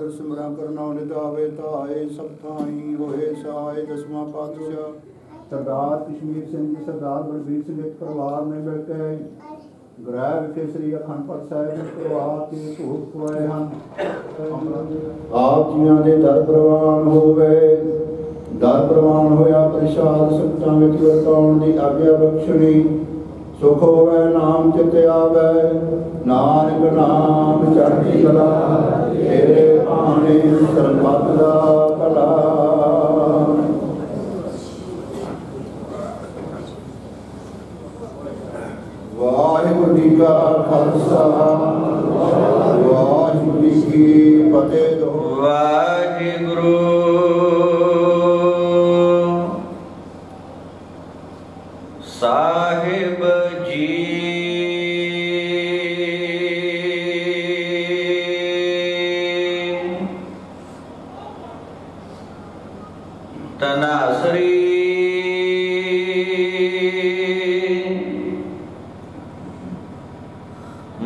ਬਹਾਦਰ ਸਿਮਰਨ ਕਰਨਾ ਨਿਦਾਵੇ ਤਾਏ ਸਭ ਥਾਈ ਹੋਏ ਸਹਾਇ ਦਸਵਾਂ ਪਾਤਸ਼ਾਹ। ਸਰਦਾਰ ਕਸ਼ਮੀਰ ਸਿੰਘ ਜੀ ਸਰਦਾਰ ਬਲਬੀਰ ਸਿੰਘ ਦੇ ਪਰਿਵਾਰ ਨੇ ਮਿਲ ਕੇ ਗ੍ਰਹਿ ਵਿਖੇ ਸ੍ਰੀ ਅਖੰਡ ਪਾਠ ਸਾਹਿਬ ਦੇ ਪ੍ਰਵਾਹ ਤੇ ਧੂਪ ਖਵਾਏ ਹਨ। ਆਪ ਜੀਆਂ ਦੇ ਦਰ ਪ੍ਰਵਾਨ ਹੋਵੇ। ਦਰ ਪ੍ਰਵਾਨ ਹੋਇਆ ਪ੍ਰਸ਼ਾਦ ਸੰਤਾਂ ਵਿੱਚ ਵਰਤਾਉਣ ਦੀ ਆਗਿਆ ਬਖਸ਼ਣੀ। ਸੁਖ ਹੋਵੇ ਨਾਮ ਚਿਤ ਆਵੇ। ਨਾਨਕ ਨਾਮ ਚੜ੍ਹਦੀ ਕਲਾ। ਤੇਰੇ ਭਾਣੇ ਸਰਬੱਤ ਦਾ ਭਲਾ ਵਾਹਿਗੁਰੂ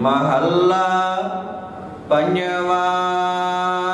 Mahalla Panyava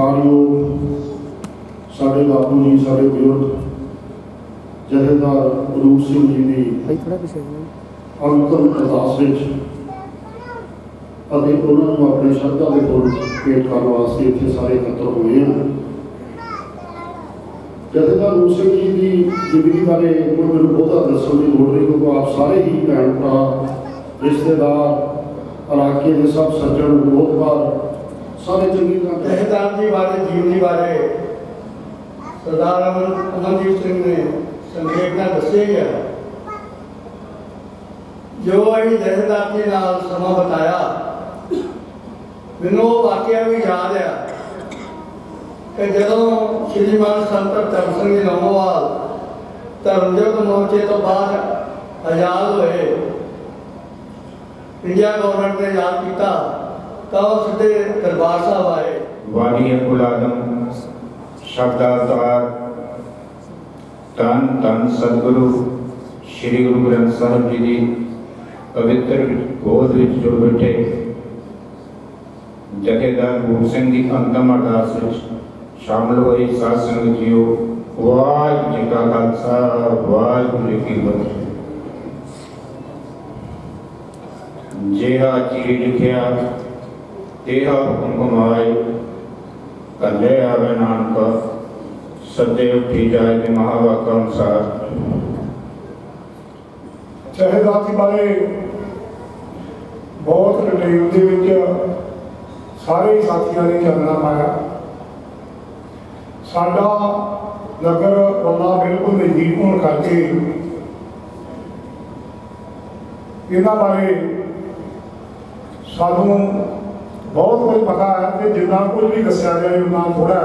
ਸਤਿਕਾਰਯੋਗ ਸਾਡੇ ਬਾਪੂ ਜੀ ਸਾਡੇ ਬਜ਼ੁਰਗ ਜਥੇਦਾਰ ਰੂਪ ਸਿੰਘ ਜੀ ਦੀ ਭਾਈ ਥੋੜਾ ਪਿੱਛੇ ਜਾਓ। ਅੰਤਮ ਅਰਦਾਸ ਵਿੱਚ ਅਤੇ ਉਹਨਾਂ ਨੂੰ ਆਪਣੇ ਸ਼ਰਧਾ ਦੇ ਫੁੱਲ ਭੇਟ ਕਰਨ ਵਾਸਤੇ ਇੱਥੇ ਸਾਰੇ ਇਕੱਤਰ ਹੋਏ ਹਨ ਜਥੇਦਾਰ ਰੂਪ ਸਿੰਘ ਜੀ ਦੀ ਜ਼ਿੰਦਗੀ ਬਾਰੇ ਕੋਈ ਮੈਨੂੰ ਬਹੁਤਾ ਦੱਸਣ ਦੀ ਲੋੜ ਨਹੀਂ ਕਿਉਂਕਿ ਆਪ ਸਾਰੇ ਹੀ ਭੈਣ ਭਰਾ ਰਿਸ਼ਤੇਦਾਰ ਇਲਾਕੇ ਦੇ ਸਭ ਸੱਜਣ ਲੋਕਵਾਰ ਸਾਰੇ ਚੰਗੀ ਤਰ੍ਹਾਂ ਜਥੇਦਾਰ ਜੀ ਬਾਰੇ, ਜੀਵਨੀ ਬਾਰੇ ਸਰਦਾਰ ਅਮਨ ਅਮਨਦੀਪ ਸਿੰਘ ਨੇ ਸੰਖੇਪ ਨਾਲ ਦੱਸਿਆ ਹੀ ਜੋ ਅਸੀਂ ਜਥੇਦਾਰ ਜੀ ਨਾਲ ਸਮਾਂ ਬਤਾਇਆ, ਮੈਨੂੰ ਉਹ ਵਾਕਿਆ ਵੀ ਯਾਦ ਆ ਕਿ ਜਦੋਂ ਸ਼੍ਰੀਮਾਨ ਸੰਤ ਧਰਮ ਸਿੰਘ ਜੀ ਲੰਮੋਵਾਲ ਧਰਮਯੁੱਧ ਮੋਰਚੇ ਤੋਂ ਬਾਅਦ ਆਜ਼ਾਦ ਹੋਏ ਇੰਡੀਆ ਗਵਰਨਮੈਂਟ ਨੇ ਯਾਦ ਕੀਤਾ। ਤਾਂ ਉਹ ਸਿੱਧੇ ਦਰਬਾਰ ਸਾਹਿਬ ਆਏ। ਵਾਲੀ ਕੁਲ ਆਦਮ ਸ਼ਬਦਾਵਤਾਰ, ਤਨ ਤਨ ਸਤਿਗੁਰੂ, ਸ੍ਰੀ ਗੁਰੂ ਗ੍ਰੰਥ ਸਾਹਿਬ ਜੀ ਦੀ ਪਵਿੱਤਰ ਗੋਦ ਵਿੱਚ ਜੁੜ ਬੈਠੇ, ਜਥੇਦਾਰ ਗੁਰੂ ਸਿੰਘ ਦੀ ਅੰਤਮ ਅਰਦਾਸ ਵਿੱਚ ਸ਼ਾਮਲ ਹੋਏ। ਸਾਧ ਸੰਗਤ ਜੀਓ, ਵਾਹਿਗੁਰੂ ਜੀ ਕਾ ਖਾਲਸਾ, ਵਾਹਿਗੁਰੂ ਜੀ ਕੀ ਫਤਿਹ। ਜਿਹਾ ਚੀਰੀ ਲਿਖਿਆ ਤੇਹਾ ਹੁਕਮ ਕਮਾਏ ਕੱਲੇ ਆਵੇ ਨਾਨਕ ਸਦੇ ਉੱਠੀ ਜਾਏ ਤੇ ਮਹਾਵਾਕਾ ਅਨੁਸਾਰ। ਜਥੇਦਾਰ ਬਾਰੇ ਬਹੁਤ ਡਿਟੇਲ ਦੇ ਵਿੱਚ ਸਾਰੇ ਸਾਥੀਆਂ ਨੇ ਚਾਨਣਾ ਪਾਇਆ। ਸਾਡਾ ਨਗਰ ਉਹਨਾਂ ਬਿਲਕੁਲ ਨਜ਼ਦੀਕ ਹੋਣ ਕਰਕੇ ਇਹਨਾਂ ਬਾਰੇ ਸਾਨੂੰ ਬਹੁਤ ਕੁਝ ਪਤਾ ਹੈ ਕਿ ਜਿੰਨਾ ਕੁਝ ਵੀ ਦੱਸਿਆ ਗਿਆ ਉਹਨਾਂ ਥੋੜਾ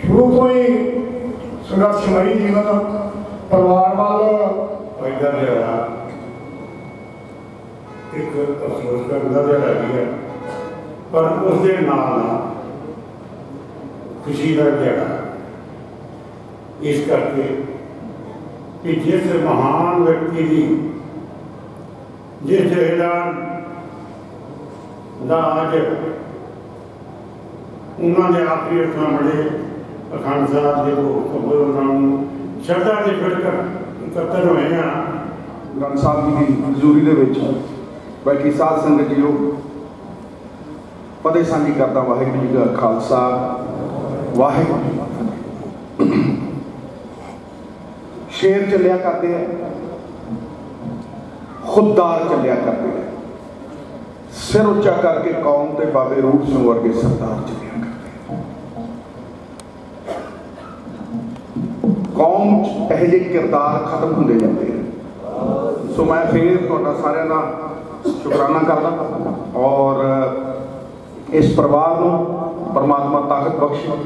ਸ਼ੁਰੂ ਤੋਂ ਹੀ ਸੰਘਰਸ਼ਮਈ ਜੀਵਨ ਪਰਿਵਾਰ ਵੱਲ ਪੈਦਾ ਲਿਆ ਇੱਕ ਅਫਸੋਸ ਕਰਨ ਦਾ ਜਿਹੜਾ ਹੈਗੀ ਹੈ, ਪਰ ਉਸ ਦੇ ਨਾਲ ਨਾਲ ਖੁਸ਼ੀ ਦਾ ਜਿਹੜਾ ਇਸ ਕਰਕੇ ਕਿ ਜਿਸ ਮਹਾਨ ਵਿਅਕਤੀ ਦੀ ਜਿਸ ਜਹੇਦਾਰ ਦਾ ਅੱਜ ਉਹਨਾਂ ਦੇ ਆਖਰੀ ਅਰਥਾਂ ਬੜੇ ਅਖੰਡ ਸਾਹਿਬ ਦੇ ਕੋ ਕਬਰ ਉਹਨਾਂ ਨੂੰ ਸ਼ਰਧਾ ਦੇ ਫਿਰਕਰ ਇਕੱਤਰ ਹੋਏ ਆ। ਗ੍ਰੰਥ ਸਾਹਿਬ ਜੀ ਦੀ ਹਜ਼ੂਰੀ ਦੇ ਵਿੱਚ ਬੈਠੀ ਸਾਧ ਸੰਗਤ ਜੀਓ, ਪਦੇ ਸਾਂਝੀ ਕਰਦਾ ਵਾਹਿਗੁਰੂ ਜੀ ਦਾ ਖਾਲਸਾ। ਵਾਹਿਗੁਰੂ ਜੀ ਸ਼ੇਰ ਚੱਲਿਆ ਕਰਦੇ ਆ। ਖੁਦਦਾਰ ਚੱਲਿਆ ਕਰਦੇ ਆ। ਸਿਰ ਉੱਚਾ ਕਰਕੇ ਕੌਮ ਤੇ ਬਾਬੇ ਰੂਪ ਸਿੰਘ ਵਰਗੇ ਸਰਦਾਰ ਚੱਲਿਆ ਕਰਦੇ ਕੌਮ 'ਚ ਇਹੋ ਜਿਹੇ ਕਿਰਦਾਰ ਖਤਮ ਹੁੰਦੇ ਜਾਂਦੇ ਆ। ਸੋ ਮੈਂ ਫੇਰ ਤੁਹਾਡਾ ਸਾਰਿਆਂ ਦਾ ਸ਼ੁਕਰਾਨਾ ਕਰਦਾ ਔਰ ਇਸ ਪਰਿਵਾਰ ਨੂੰ ਪਰਮਾਤਮਾ ਤਾਕਤ ਬਖਸ਼ੇ।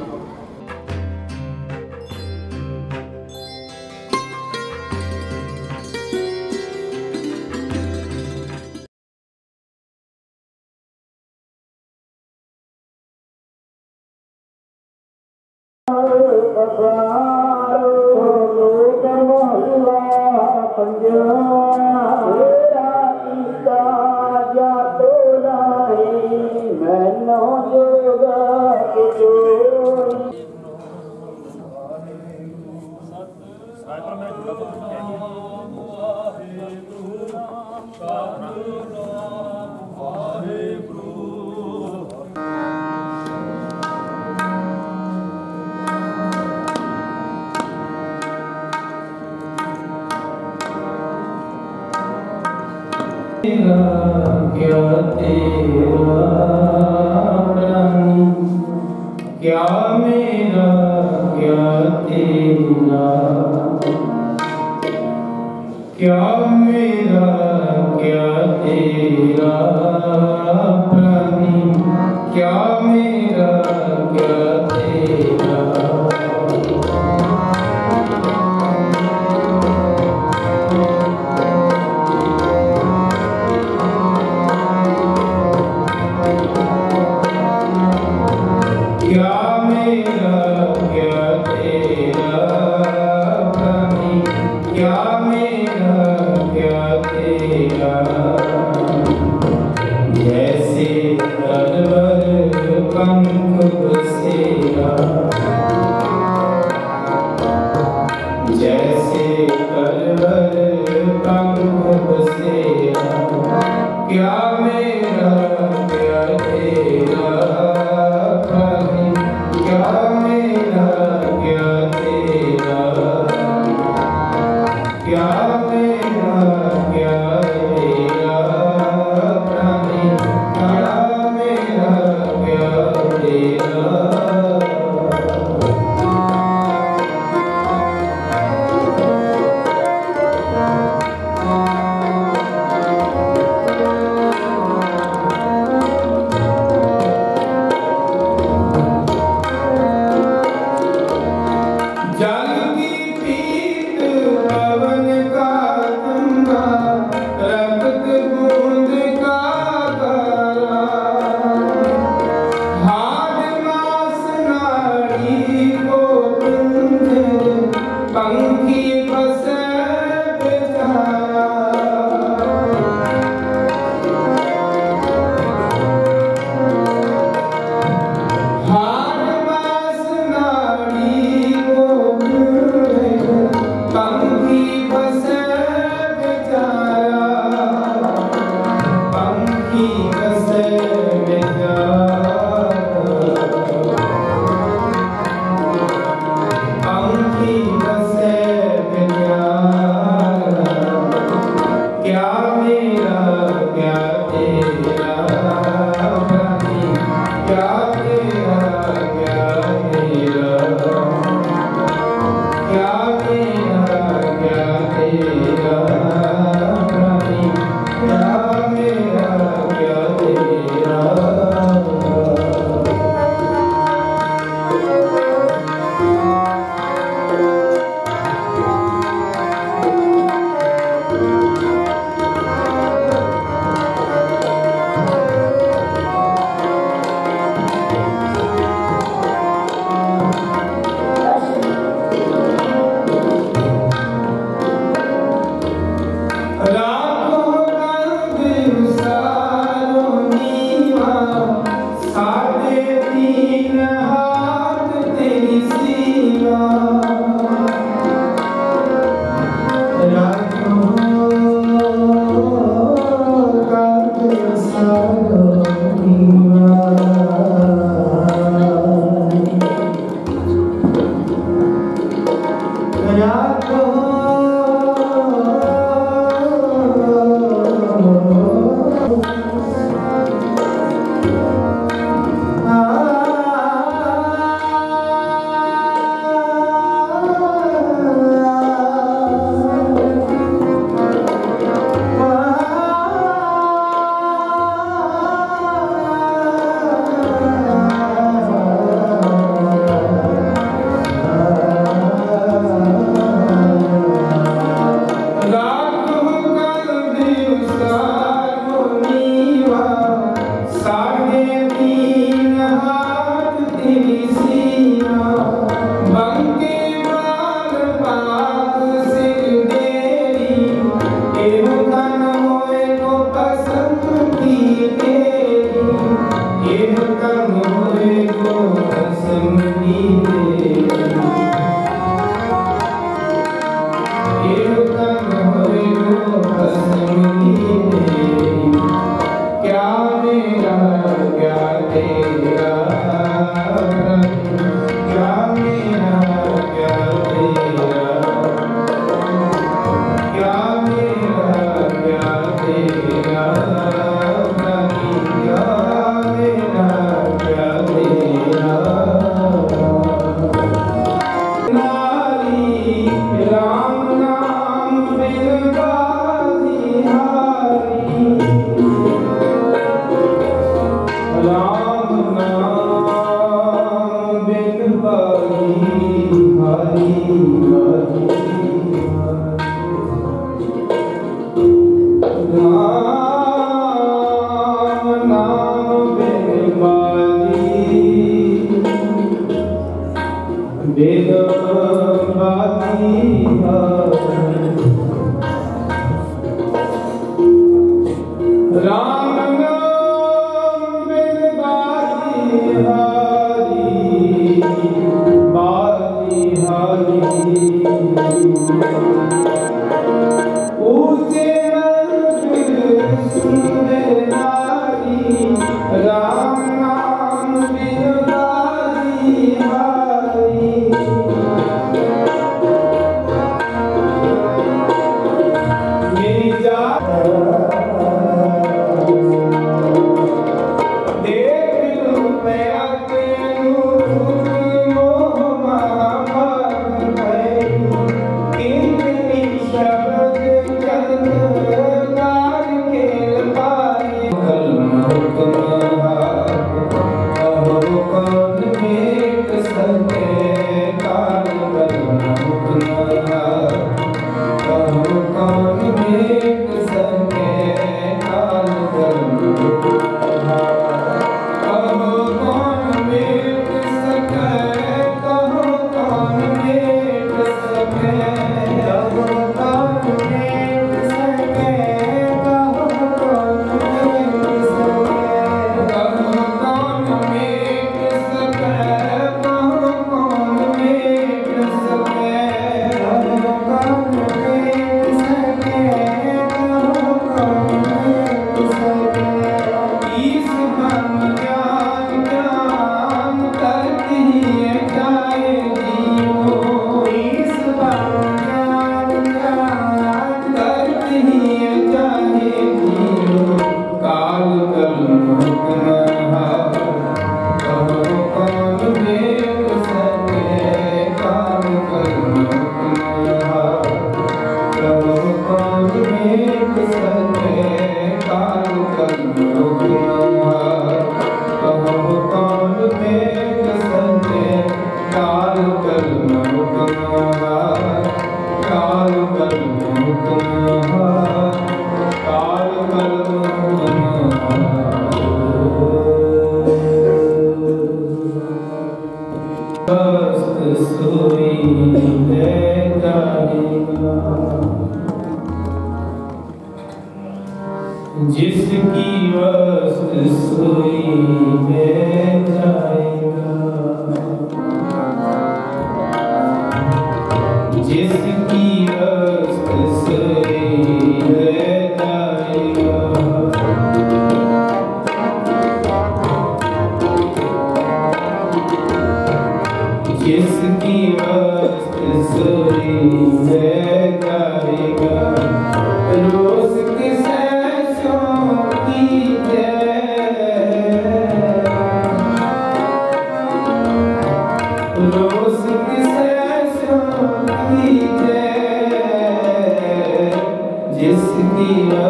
minha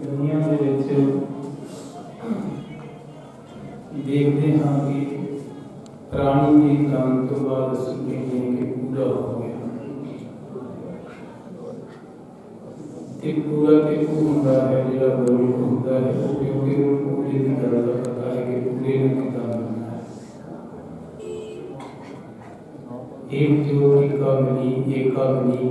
ਦੁਨੀਆ ਦੇ ਵਿੱਚ ਦੇਖਦੇ ਹਾਂ ਕਿ ਪ੍ਰਾਣੀ ਦੀ ਜਾਣ ਤੋਂ ਬਾਅਦ ਅਸੀਂ ਕਹਿੰਦੇ ਹਾਂ ਕਿ ਪੂਰਾ ਹੋ ਗਿਆ ਤੇ ਪੂਰਾ ਤੇ ਉਹ ਹੁੰਦਾ ਹੈ ਜਿਹੜਾ ਗੁਰੂ ਹੁੰਦਾ ਹੈ ਉਹ ਕਿਉਂਕਿ ਉਹ ਪੂਰੇ ਦੀ ਗੱਲ ਦਾ ਪਤਾ ਹੈ ਕਿ ਪੂਰੇ ਨੂੰ ਕਿੱਦਾਂ ਕਰਨਾ ਹੈ ਇੱਕ ਜੋਤ ਏਕਾ ਬਣੀ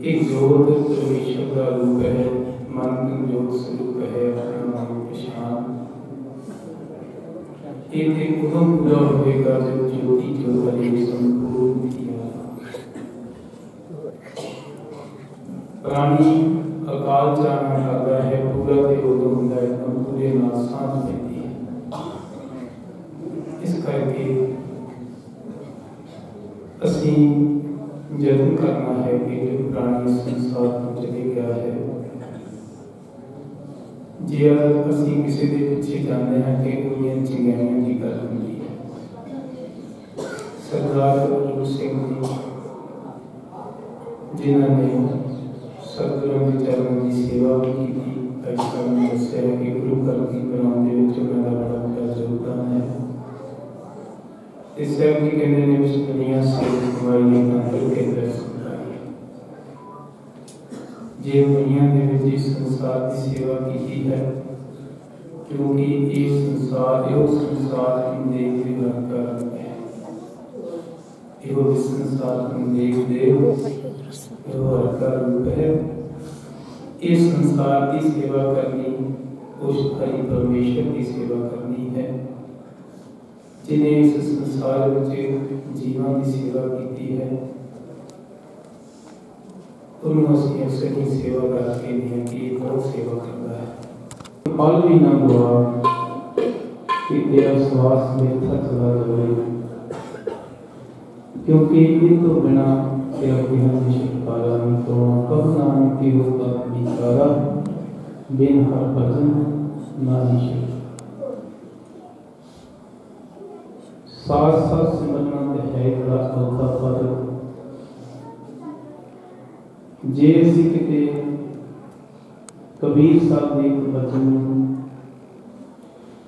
ਏਕਾ ਬਣੀ ਇੱਕ ਜੋਤ ਪਰਮੇਸ਼ਰ ਦਾ ਰੂਪ ਹੈ ਮਨ ਦੀ ਜੋਤ ਸਰੂਪ ਹੈ ਆਪਣਾ ਨਾਮ ਪਛਾਣ ਇਹ ਤੇ ਉਦੋਂ ਪੂਰਾ ਹੋਵੇਗਾ ਜਦ ਜੋਤੀ ਜੋਤ ਵਾਲੀ ਸੰਪੂਰਨ ਥੀ ਪ੍ਰਾਣੀ ਅਕਾਲ ਚਾਹਨਾ ਕਰਦਾ ਹੈ ਪੂਰਾ ਤੇ ਉਦੋਂ ਹੁੰਦਾ ਹੈ ਜਦੋਂ ਪੂਰੇ ਨਾਲ ਸਾਂਝ ਪੈਂਦੀ ਹੈ ਇਸ ਕਰਕੇ ਅਸੀਂ ਜਰੂਰ ਕਰਨਾ ਹੈ ਕਿ ਜੋ ਪ੍ਰਾਣੀ ਸੰਸਾਰ ਤੋਂ ਚਲੇ ਗਿਆ ਹੈ ਜੇ ਅਸੀਂ ਕਿਸੇ ਦੇ ਪਿੱਛੇ ਜਾਂਦੇ ਹਾਂ ਕਿ ਉਹਦੀਆਂ ਚੰਗਿਆਈਆਂ ਦੀ ਗੱਲ ਹੁੰਦੀ ਹੈ ਸਰਦਾਰ ਗੁਰੂ ਸਿੰਘ ਜੀ ਜਿਨ੍ਹਾਂ ਨੇ ਸਤਿਗੁਰਾਂ ਦੇ ਚਰਨ ਦੀ ਸੇਵਾ ਵੀ ਕੀਤੀ ਅਜਿਹਾ ਮੈਂ ਦੱਸਿਆ ਹੈ ਕਿ ਗੁਰੂ ਘਰ ਦੀ ਬਣਾਉਣ ਦੇ ਵਿੱਚ ਉਹਨਾਂ ਦਾ ਬੜਾ ਵੱਡਾ ਯੋਗਦਾਨ ਹੈ ਇਸ ਸਾਹਿਬ ਜੀ ਕਹਿੰਦੇ ਨੇ ਉਸ ਦੁਨੀਆ ਸੇ ਕਮਾਈ ਨਾ ਕਰਕੇ ਦਰਸ਼ਨ ਕਰਾਈ ਜੇ ਦੁਨੀਆ ਦੇ ਵਿੱਚ ਇਸ ਸੰਸਾਰ ਦੀ ਸੇਵਾ ਕੀਤੀ ਹੈ ਕਿਉਂਕਿ ਇਹ ਸੰਸਾਰ ਇਹ ਸੰਸਾਰ ਨੂੰ ਦੇਖਦੇ ਰਹਿ ਕਰ ਹੈ ਇਹੋ ਸੰਸਾਰ ਨੂੰ ਦੇਖਦੇ ਇਹ ਹਰ ਰੂਪ ਹੈ ਇਸ ਸੰਸਾਰ ਦੀ ਸੇਵਾ ਕਰਨੀ ਉਸ ਹਰੀ ਪਰਮੇਸ਼ਰ ਦੀ ਸੇਵਾ ਕਰਨੀ ਹੈ ਜਿਨੇ ਇਸ ਸੰਸਾਰ ਵਿੱਚ ਜੀਵਾਂ ਦੀ ਸੇਵਾ ਕੀਤੀ ਹੈ ਉਹਨੂੰ ਅਸੀਂ ਅਸਲ ਹੀ ਸੇਵਾ ਕਰਕੇ ਨਹੀਂ ਕਿ ਇਹ ਬਹੁਤ ਸੇਵਾ ਕਰਦਾ ਹੈ ਪਲ ਵੀ ਨਾ ਗਵਾ ਕਿ ਤੇਰਾ ਸਵਾਸ ਮੇਥਾ ਚਲਾ ਜਾਵੇ। ਕਿਉਂਕਿ ਇਹ ਤੋਂ ਬਿਨਾ ਤੇਰਾ ਕੋਈ ਹੱਥ ਛੁਟਕਾਰਾ ਨਹੀਂ ਤੋਂ ਕਬ ਨਾਮ ਕੀ ਹੋਤਾ ਵਿਚਾਰਾ ਬਿਨ ਹਰ ਭਜਨ ਨਾ ਨਿਸ਼ੇ ਸਾਥ ਸਾਥ ਸਿਮਰਨਾ ਤੇ ਹੈ ਬੜਾ ਔਖਾ ਪਰ। ਜੇ ਅਸੀਂ ਕਿਤੇ ਕਬੀਰ ਸਾਹਿਬ ਦੇ ਇੱਕ ਨੂੰ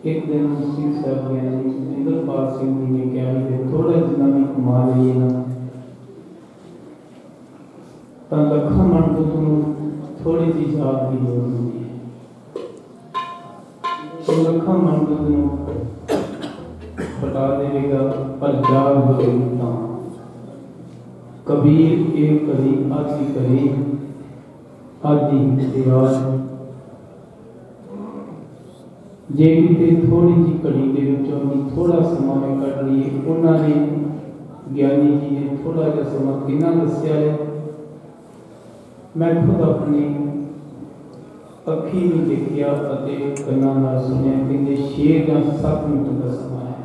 ਇੱਕ ਦਿਨ ਸਿੰਘ ਸਾਹਿਬ ਗਿਆਨੀ ਇੰਦਰਪਾਲ ਸਿੰਘ ਜੀ ਨੇ ਕਿਹਾ ਕਿ ਥੋੜਾ ਜਿਹਾ ਵੀ ਕਮਾ ਲਈਏ ਨਾ। ਤਾਂ ਲੱਖਾਂ ਮਨ ਤੋਂ ਥੋੜੀ ਜਿਹੀ ਜਾਤ ਦੀ ਲੋੜ ਹੁੰਦੀ ਹੈ। ਲੱਖਾਂ ਮਨ ਤੋਂ ਬਤਾ ਦੇਵੇਗਾ, ਪਰ ਜਾਗ ਹੋਵੇਗੀ ਤਾਂ। ਕਬੀਰ ਇਹ ਕਰੀ ਆਦੀ ਕਰੀ ਆਦੀ ਦਿਵਾਸ ਜੇ ਕਿਤੇ ਥੋੜੀ ਜਿਹੀ ਘੜੀ ਦੇ ਵਿੱਚੋਂ ਵੀ ਥੋੜਾ ਸਮਾਂ ਮੈਂ ਕੱਢ ਲਈਏ, ਉਹਨਾਂ ਨੇ ਗਿਆਨੀ ਜੀ ਨੇ ਥੋੜਾ ਜਿਹਾ ਸਮਾਂ ਕਿੰਨਾ ਦੱਸਿਆ ਹੈ? ਮੈਂ ਖੁਦ ਆਪਣੀ ਅੱਖੀ ਨੂੰ ਦੇਖਿਆ ਅਤੇ ਕੰਨਾਂ ਨਾਲ ਸੁਣਿਆ ਕਿ 6 ਜਾਂ 7 ਮਿੰਟ ਦਾ ਸਮਾਂ ਹੈ,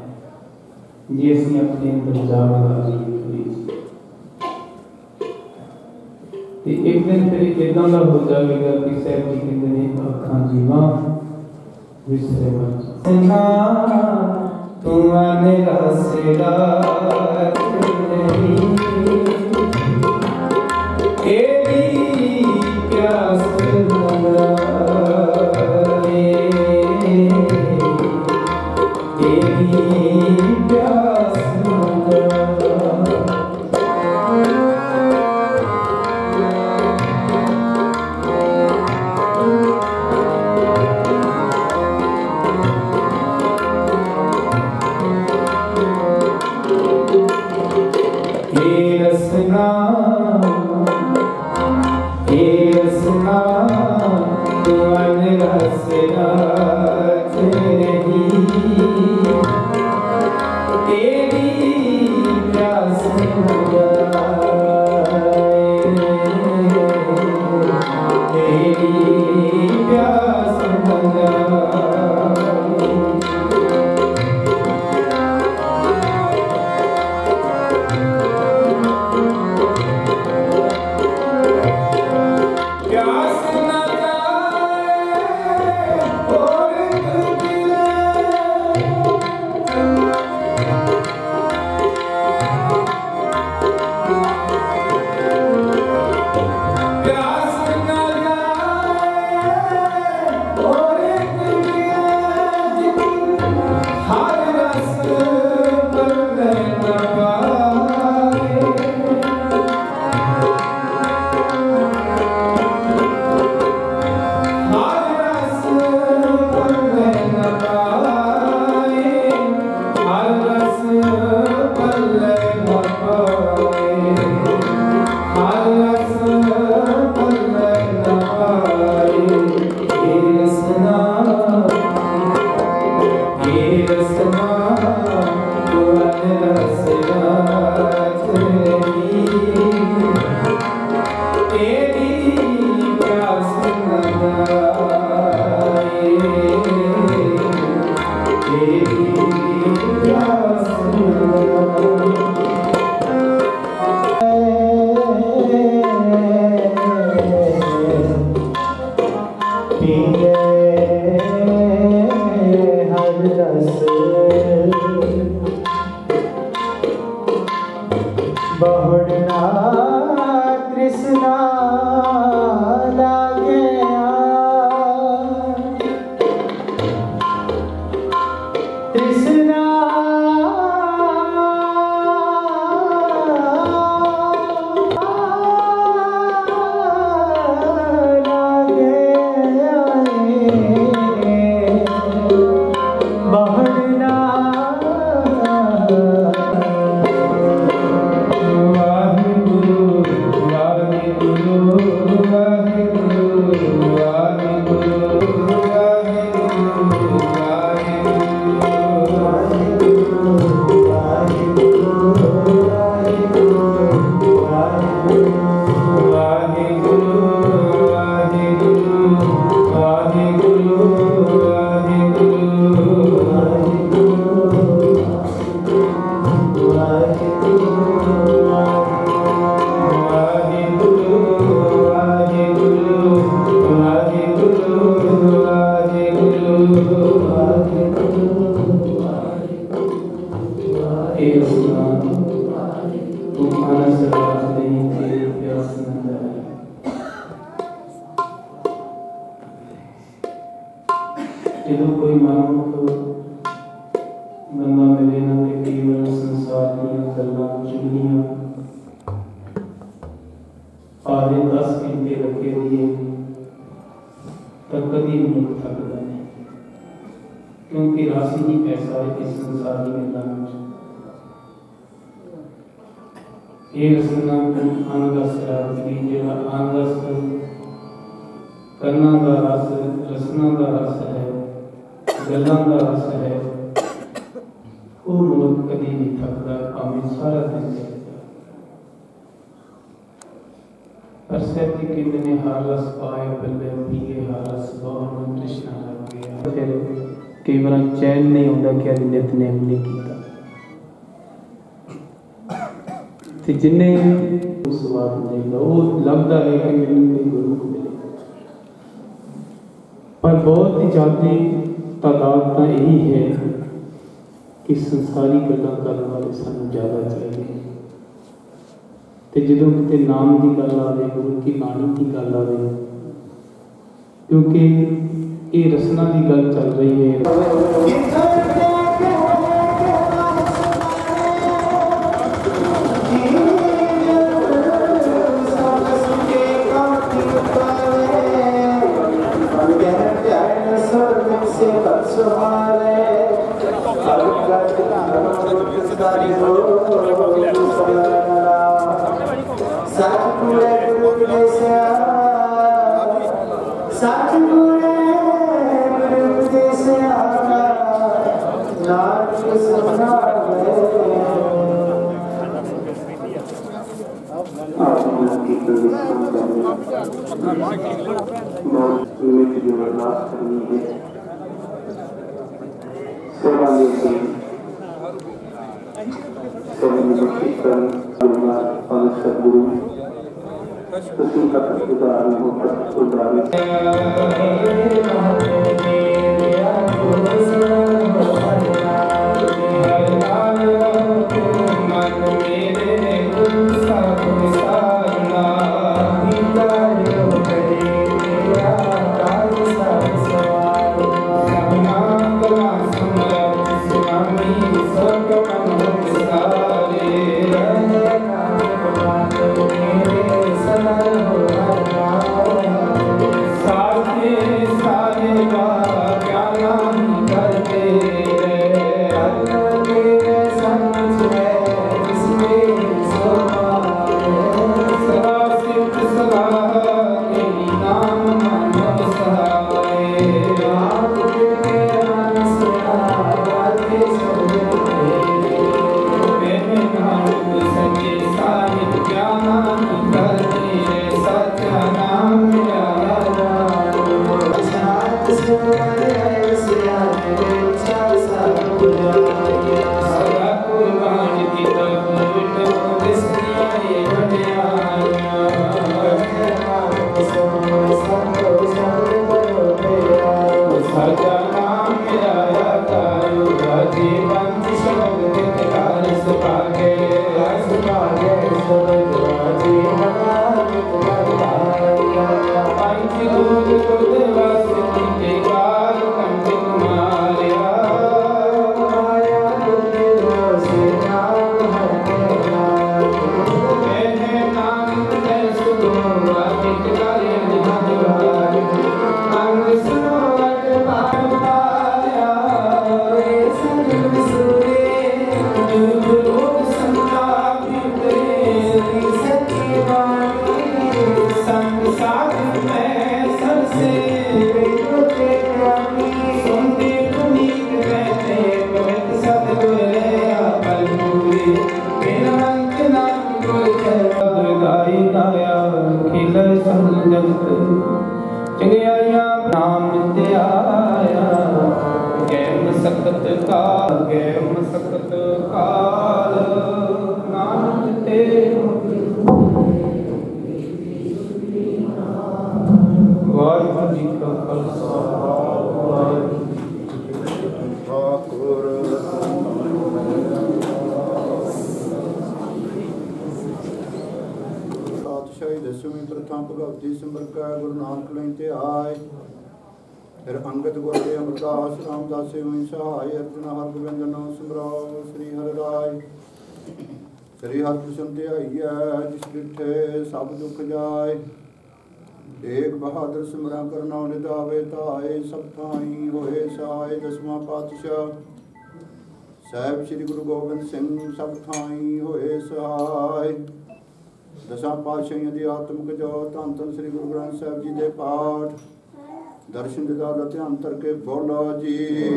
ਜੇ ਅਸੀਂ ਆਪਣੇ ਅੰਦਰ ਜਾਗ ਲਾ ਲਈਏ ਤੇ ਇੱਕ ਦਿਨ ਫਿਰ ਇਦਾਂ ਦਾ ਹੋ ਜਾਵੇਗਾ ਕਿ ਸਾਹਿਬ ਜੀ ਕਹਿੰਦੇ ਨੇ, ਅੱਖਾਂ ਜੀਵਾਂ ਵਿਸਰੇ ਮਤ ਤੂੰ ਆਨੇ ਰਸੇਲਾ ਨਹੀਂ ਨਾਮ ਦੀ ਗੱਲ ਆਵੇ ਗੁਰੂ ਕੀ ਬਾਣੀ ਦੀ ਗੱਲ ਆਵੇ ਕਿਉਂਕਿ ਇਹ ਰਸਨਾ ਦੀ ਗੱਲ ਚੱਲ ਰਹੀ ਹੈ। Gracias. ਦਸਵੀਂ ਪ੍ਰਥਮ ਭਗਵਤੀ ਸਿਮਰਕਾ ਗੁਰੂ ਨਾਨਕ ਲੈਂ ਤੇ ਆਏ। ਫਿਰ ਅੰਗਦ ਗੁਰ ਦੇ ਅਮਰਦਾਸ, ਰਾਮਦਾਸੇ ਹੋਈ ਸਹਾਇ ਅਰਜੁਨ ਹਰ ਗੋਬਿੰਦਨੋ ਸਿਮਰਾਓ, ਸ੍ਰੀ ਹਰਿ ਰਾਏ। ਸ੍ਰੀ ਹਰਿਕ੍ਰਿਸ਼ਨ ਧਿਆਈਐ ਜਿਸ ਡਿਠੇ ਸਭ ਦੁਖ ਜਾਏ। ਏਕ ਬਹਾਦਰ ਸਿਮਰਾ ਕਰਨਾ ਨਿਦਾਵੇ ਧਾਏ, ਸਭ ਥਾਈ ਹੋਏ ਸਹਾਇ ਦਸਵਾਂ ਪਾਤਸ਼ਾਹ। ਸਾਹਿਬ ਸ੍ਰੀ ਗੁਰੂ ਗੋਬਿੰਦ ਸਿੰਘ ਸਭ ਥਾਈ ਹੋਏ ਸਹਾਇ ਦਸਾਂ ਪਾਤਸ਼ਾਹੀਆਂ ਦੀ ਆਤਮਿਕ ਜੋਤ, ਧੰਨ ਧੰਨ ਸ੍ਰੀ ਗੁਰੂ ਗ੍ਰੰਥ ਸਾਹਿਬ ਜੀ ਦੇ ਪਾਠ। ਦਰਸ਼ਨ ਦਿਦਾਰ ਦਾ ਧਿਆਨ ਕਰਕੇ ਬੋਲੋ ਜੀ।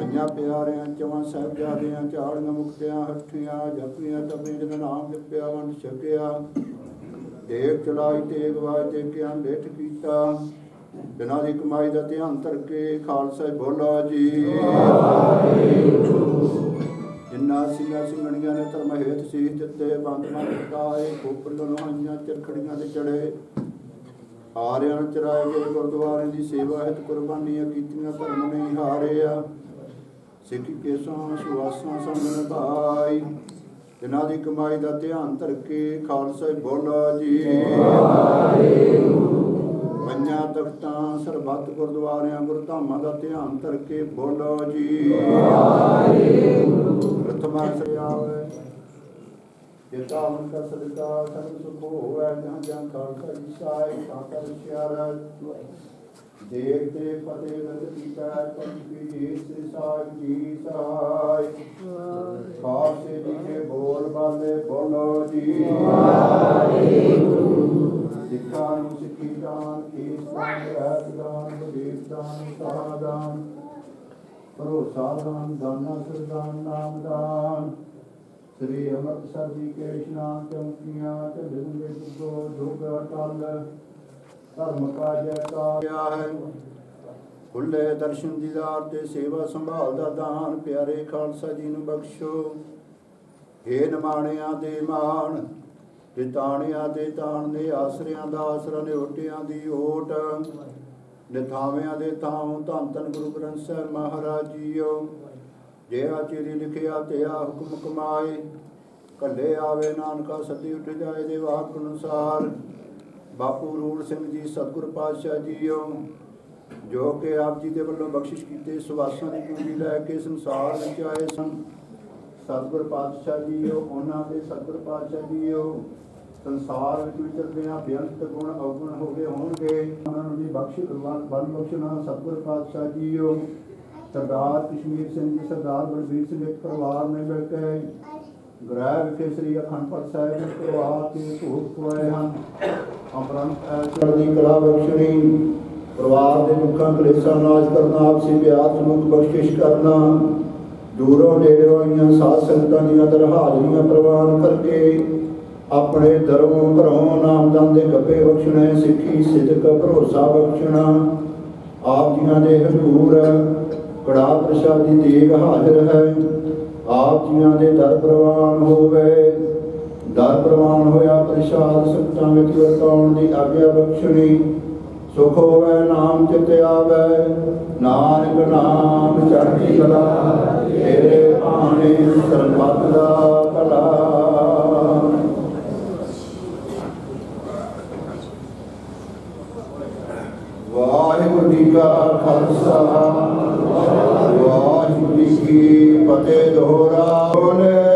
ਪੰਜਾਂ ਪਿਆਰਿਆਂ, ਚਵਾਂ ਸਾਹਿਬਜ਼ਾਦਿਆਂ, ਝਾੜੀਆਂ ਮੁਕਤਿਆਂ, ਹੱਠੀਆਂ, ਜਪੀਆਂ, ਤਪੀਆਂ ਨਾਮ ਜਪਿਆ ਵੰਡ ਛਕਿਆ। ਦੇਵ ਚਲਾਈ ਤੇਗ ਵਾਜ ਤੇ ਲੇਟ ਕੀਤਾ। ਬਿਨਾਂ ਦੀ ਕਮਾਈ ਦਾ ਧਿਆਨ ਕਰਕੇ ਖਾਲਸਾ ਬੋਲੋ ਜੀ। ਜਿੰਨਾ ਸਿੰਘਾਂ ਸਿੰਘਣੀਆਂ ਨੇ ਧਰਮ ਹੇਤ ਸੀ ਦਿੱਤੇ ਬੰਦ ਮਨ ਕਾਏ ਲੋਹਾਈਆਂ ਚਰਖੜੀਆਂ ਤੇ ਚੜੇ। ਹਾਰਿਆਂ ਚਰਾਏ ਗਏ ਗੁਰਦੁਆਰੇ ਦੀ ਸੇਵਾ ਹਿਤ ਕੁਰਬਾਨੀਆਂ ਕੀਤੀਆਂ, ਧਰਮ ਨੇ ਹਾਰਿਆ। ਸਿੱਖੀ ਕੇਸਾਂ, ਸੁਆਸਾਂ ਸੰਗ ਨਿਭਾਈ। ਜਿਨ੍ਹਾਂ ਦੀ ਕਮਾਈ ਦਾ ਧਿਆਨ ਧਰ ਕੇ ਖਾਲਸਾ ਬੋਲਾ ਜੀ। ਪੰਜਾਂ ਤਖਤਾਂ, ਸਰਬੱਤ ਗੁਰਦੁਆਰਿਆਂ, ਗੁਰਧਾਮਾਂ ਦਾ ਧਿਆਨ ਧਰ ਕੇ ਬੋਲੋ ਜੀ। ਪ੍ਰਥਮਾ ਸਰਿਆਵੇ ਜਿਤਾ ਮਨ ਕਾ ਸਦਕਾ ਸਭ ਸੁਖ ਹੋਵੇ, ਜਹਾਂ ਜਹਾਂ ਖਾਲਸਾ ਜੀ ਸਾਈ ਤਾਂ ਕਰ ਸਿਆਰਾ। ਦੇਖ ਤੇ ਫਤਿਹ ਨੰਦ ਪੀਤਾ ਪੰਜ ਜੀ ਸੇ ਸਾਜ ਜੀ ਸਹਾਈ। ਖਾਲਸੇ ਜੀ ਕੇ ਬੋਲ ਬਾਲੇ ਬੋਲੋ ਜੀ। ਸਿੱਖਾਂ ਨੂੰ ਸਿੱਖੀ ਦਾਨ ਕੀਸ ਦਾਨ ਦਾਨ ਬਦੀਪ ਦਾਨ। ਸਾਦਾਨ ਭਰੋਸਾ ਦਾਨ, ਦਾਨਾ ਸਰਦਾਨ ਨਾਮ ਦਾਨ। ਸ੍ਰੀ ਅੰਮ੍ਰਿਤਸਰ ਜੀ ਕੇ ਇਸ਼ਨਾਨ ਚੌਂਕੀਆਂ ਤੇ ਲਿੰਗੇ ਦੁੱਗੋ ਦੁੱਗ ਅਟਲ। ਧਰਮ ਕਾ ਜੈਕਾਰ ਹੈ? ਖੁੱਲੇ ਦਰਸ਼ਨ ਦੀਦਾਰ ਤੇ ਸੇਵਾ ਸੰਭਾਲ ਦਾ ਦਾਨ, ਪਿਆਰੇ ਖਾਲਸਾ ਜੀ ਨੂੰ ਬਖਸ਼ੋ। ਏ ਨਿਮਾਣਿਆਂ ਦੇ ਮਾਣ ਤਾਣਿਆਂ ਦੇ ਤਾਣ ਨੇ ਆਸਰਿਆਂ ਦਾ ਆਸਰਾ ਨੇ ਓਟਿਆਂ ਦੀ ਓਟ। ਨਿਥਾਵਿਆਂ ਦੇ ਥਾਂ ਧੰਨ ਧੰਨ ਗੁਰੂ ਗ੍ਰੰਥ ਸਾਹਿਬ ਮਹਾਰਾਜ ਜੀਓ। ਜੇ ਆ ਚਿਰੀ ਲਿਖਿਆ ਤੇ ਆ ਹੁਕਮ ਕਮਾਏ। ਕੱਲੇ ਆਵੇ ਨਾਨਕਾ ਸਤੀ ਉੱਠ ਜਾਏ ਦੇ ਵਾਕ ਅਨੁਸਾਰ। ਬਾਪੂ ਰੂੜ ਸਿੰਘ ਜੀ, ਸਤਿਗੁਰ ਪਾਤਸ਼ਾਹ ਜੀਓ ਜੋ ਕਿ ਆਪ ਜੀ ਦੇ ਵੱਲੋਂ ਬਖਸ਼ਿਸ਼ ਕੀਤੇ ਸਵਾਸਾਂ ਦੀ ਪੂਰੀ ਲੈ ਕੇ ਸੰਸਾਰ ਵਿੱਚ ਆਏ ਸਨ। ਸਤਿਗੁਰ ਪਾਤਸ਼ਾਹ ਜੀਓ ਉਹਨਾਂ ਦੇ ਸਤਿਗੁਰ ਪਾਤਸ਼ਾਹ ਜੀਓ ਸੰਸਾਰ ਵਿੱਚ ਵਿਚਰਦਿਆਂ ਬੇਅੰਤ ਗੁਣ ਅਵਗੁਣ ਹੋ ਗਏ ਹੋਣਗੇ। ਉਹਨਾਂ ਨੂੰ ਵੀ ਬਖਸ਼ਿਸ਼ ਕੁਰਬਾਨ ਬਲ ਬਖਸ਼ਣਾ ਸਤਿਗੁਰ ਪਾਤਸ਼ਾਹ ਜੀਓ ਸਰਦਾਰ ਕਸ਼ਮੀਰ ਸਿੰਘ ਜੀ, ਸਰਦਾਰ ਬਲਬੀਰ ਸਿੰਘ ਦੇ ਪਰਿਵਾਰ ਨੇ ਮਿਲ ਕੇ ਗ੍ਰਹਿ ਵਿਖੇ ਸ੍ਰੀ ਅਖੰਡ ਪਾਠ ਸਾਹਿਬ ਦੇ ਪਰਿਵਾਰ ਤੇ ਭੋਗ ਪਵਾਏ ਹਨ। ਅਪਰੰਤ ਦੀ ਕਲਾ ਬਖਸ਼ਣੀ, ਪਰਿਵਾਰ ਦੇ ਦੁੱਖਾਂ ਕਲੇਸ਼ਾਂ ਨਾਸ਼ ਕਰਨਾ, ਆਪਸੀ ਪਿਆਰ ਸਮੁਖ ਬਖਸ਼ਿਸ਼ ਕਰਨਾ, ਦੂਰੋਂ ਨੇੜਿਓਂ ਆਈਆਂ ਸਾਧ ਸੰਗਤਾਂ ਦੀਆਂ ਦਰ ਪ੍ਰਵਾਨ ਕਰਕੇ ਆਪਣੇ ਧਰਮੋਂ ਘਰੋਂ ਨਾਮਦਾਨ ਦੇ ਗੱਪੇ ਬਖਸ਼ਣੇ, ਸਿੱਖੀ, ਸਿਦਕ, ਭਰੋਸਾ ਬਖਸ਼ਣਾ, ਆਪ ਜੀਆਂ ਦੇ ਹਜ਼ੂਰ, ਕੜਾ ਪ੍ਰਸ਼ਾਦੀ ਦੇਗ ਹਾਜ਼ਰ ਹੈ, ਆਪ ਜੀਆਂ ਦੇ ਦਰ ਪ੍ਰਵਾਨ ਹੋਵੇ। ਦਰ ਪ੍ਰਵਾਨ ਹੋਇਆ ਪ੍ਰਸ਼ਾਦ ਸੰਗਤਾਂ ਵਿੱਚ ਵਰਤਾਉਣ ਦੀ ਆਗਿਆ ਬਖਸ਼ਣੀ। ਸੁਖ ਹੋਵੇ ਨਾਮ ਚਿਤ ਆਵੇ, ਨਾਨਕ ਨਾਮ ਚੜ੍ਹਦੀ ਕਲਾ। ਤੇਰੇ ਭਾਣੇ ਸਰਬੱਤ ਦਾ ਭਲਾ। ਵਾਹਿਗੁਰੂ ਜੀ ਕਾ ਖਾਲਸਾ। ਵਾਹਿਗੁਰੂ ਜੀ ਕੀ ਫਤਿਹ। ਦੋਹਰਾ ਬੋਲੇ।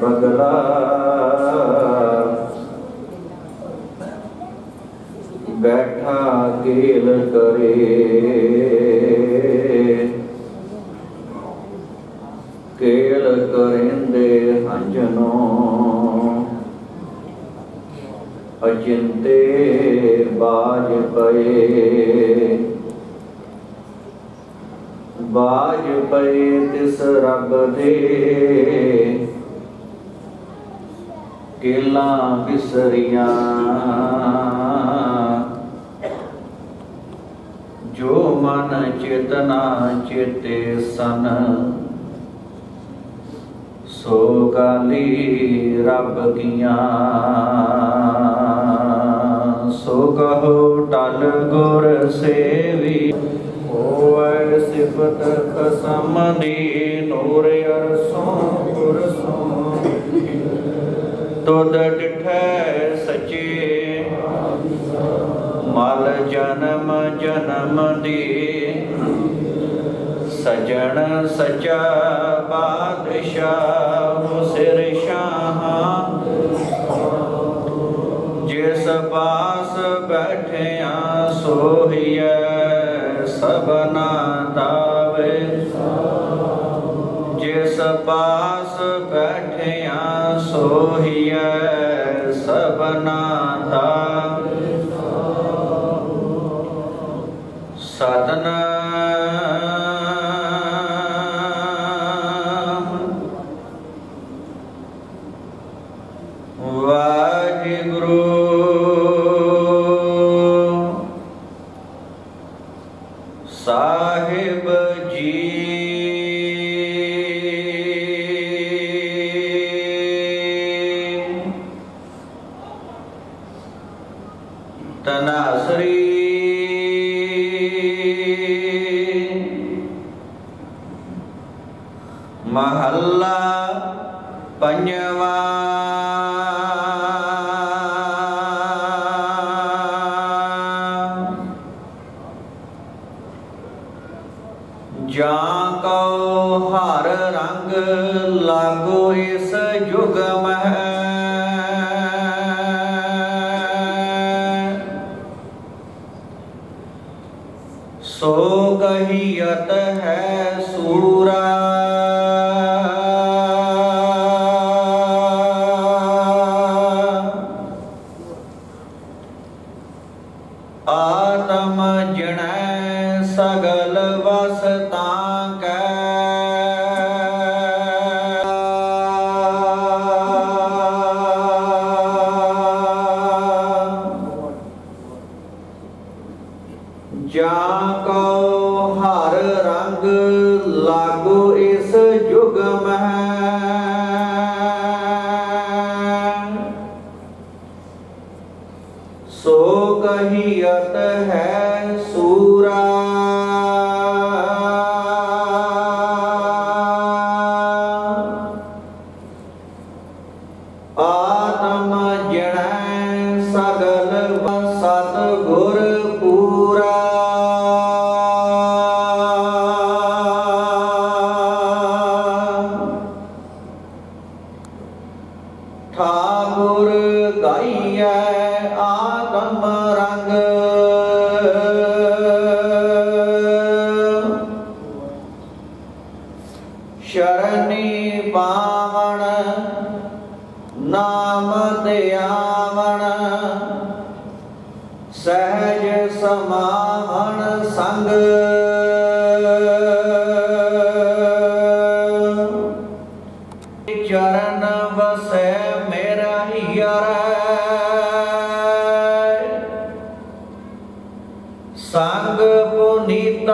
ਬਗਲਾ ਬੈਠਾ ਕੇਲ ਕਰੇ। ਕੇਲ ਕਰਿੰਦੇ ਹੰਜਨੋ ਅਚਿੰਤੇ ਬਾਜ ਪਏ। ਬਾਜ ਪਏ ਤਿਸ ਰੱਬ ਦੇ। ਕੇਲਾ ਬਿਸਰੀਆਂ ਜੋ ਮਨ ਚੇਤਨਾ ਚੇਤੇ ਸਨ, ਸੋ ਗਾਲੀ ਰੱਬ ਕੀਆਂ ਸੋ ਕਹੋ ਟਲ ਗੁਰ ਸੇਵੀ, ਹੋਵੇ ਸਿਫਤ ਕਸਮ ਦੀ ਨੂਰ ਅਰਸੋਂ ਗੁਰ ਸੋਂ ਤੁਧ ਡਿਠੈ ਸਚੇ। ਮਲ ਜਨਮ ਜਨਮ ਦੀ। ਸਜਣ ਸਚਾ ਬਾਦਸ਼ਾਹ ਸਿਰ ਸ਼ਾਹਾਂ ਜਿਸ ਪਾਸ ਬੈਠਿਆ ਸੋਹੀਐ ਸੋਹੀਐ।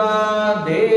Radhe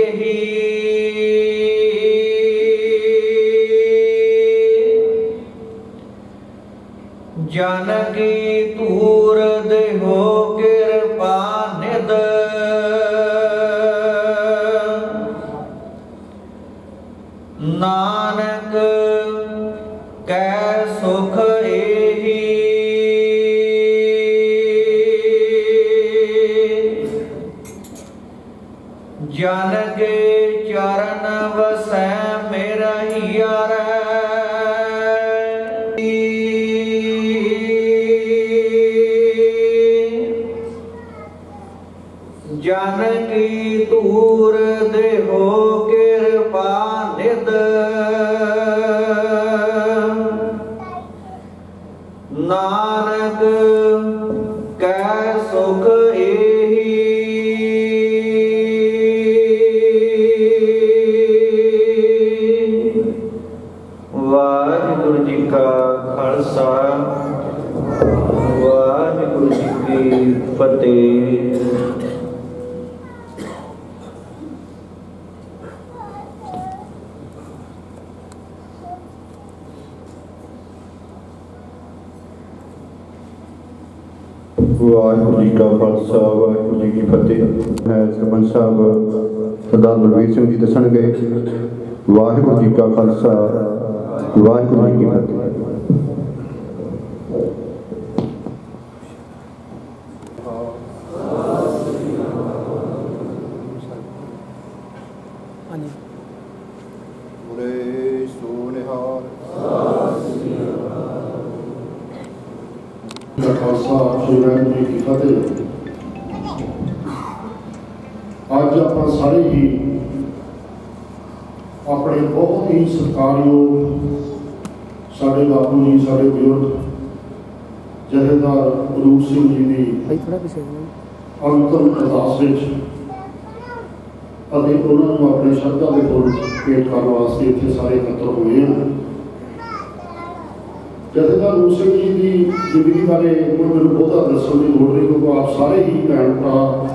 ਬਾਰੇ ਕੋਈ ਮੈਨੂੰ ਬਹੁਤਾ ਦੱਸਣ ਦੀ ਲੋੜ ਨਹੀਂ ਕਿਉਂਕਿ ਆਪ ਸਾਰੇ ਹੀ ਭੈਣ ਭਰਾ,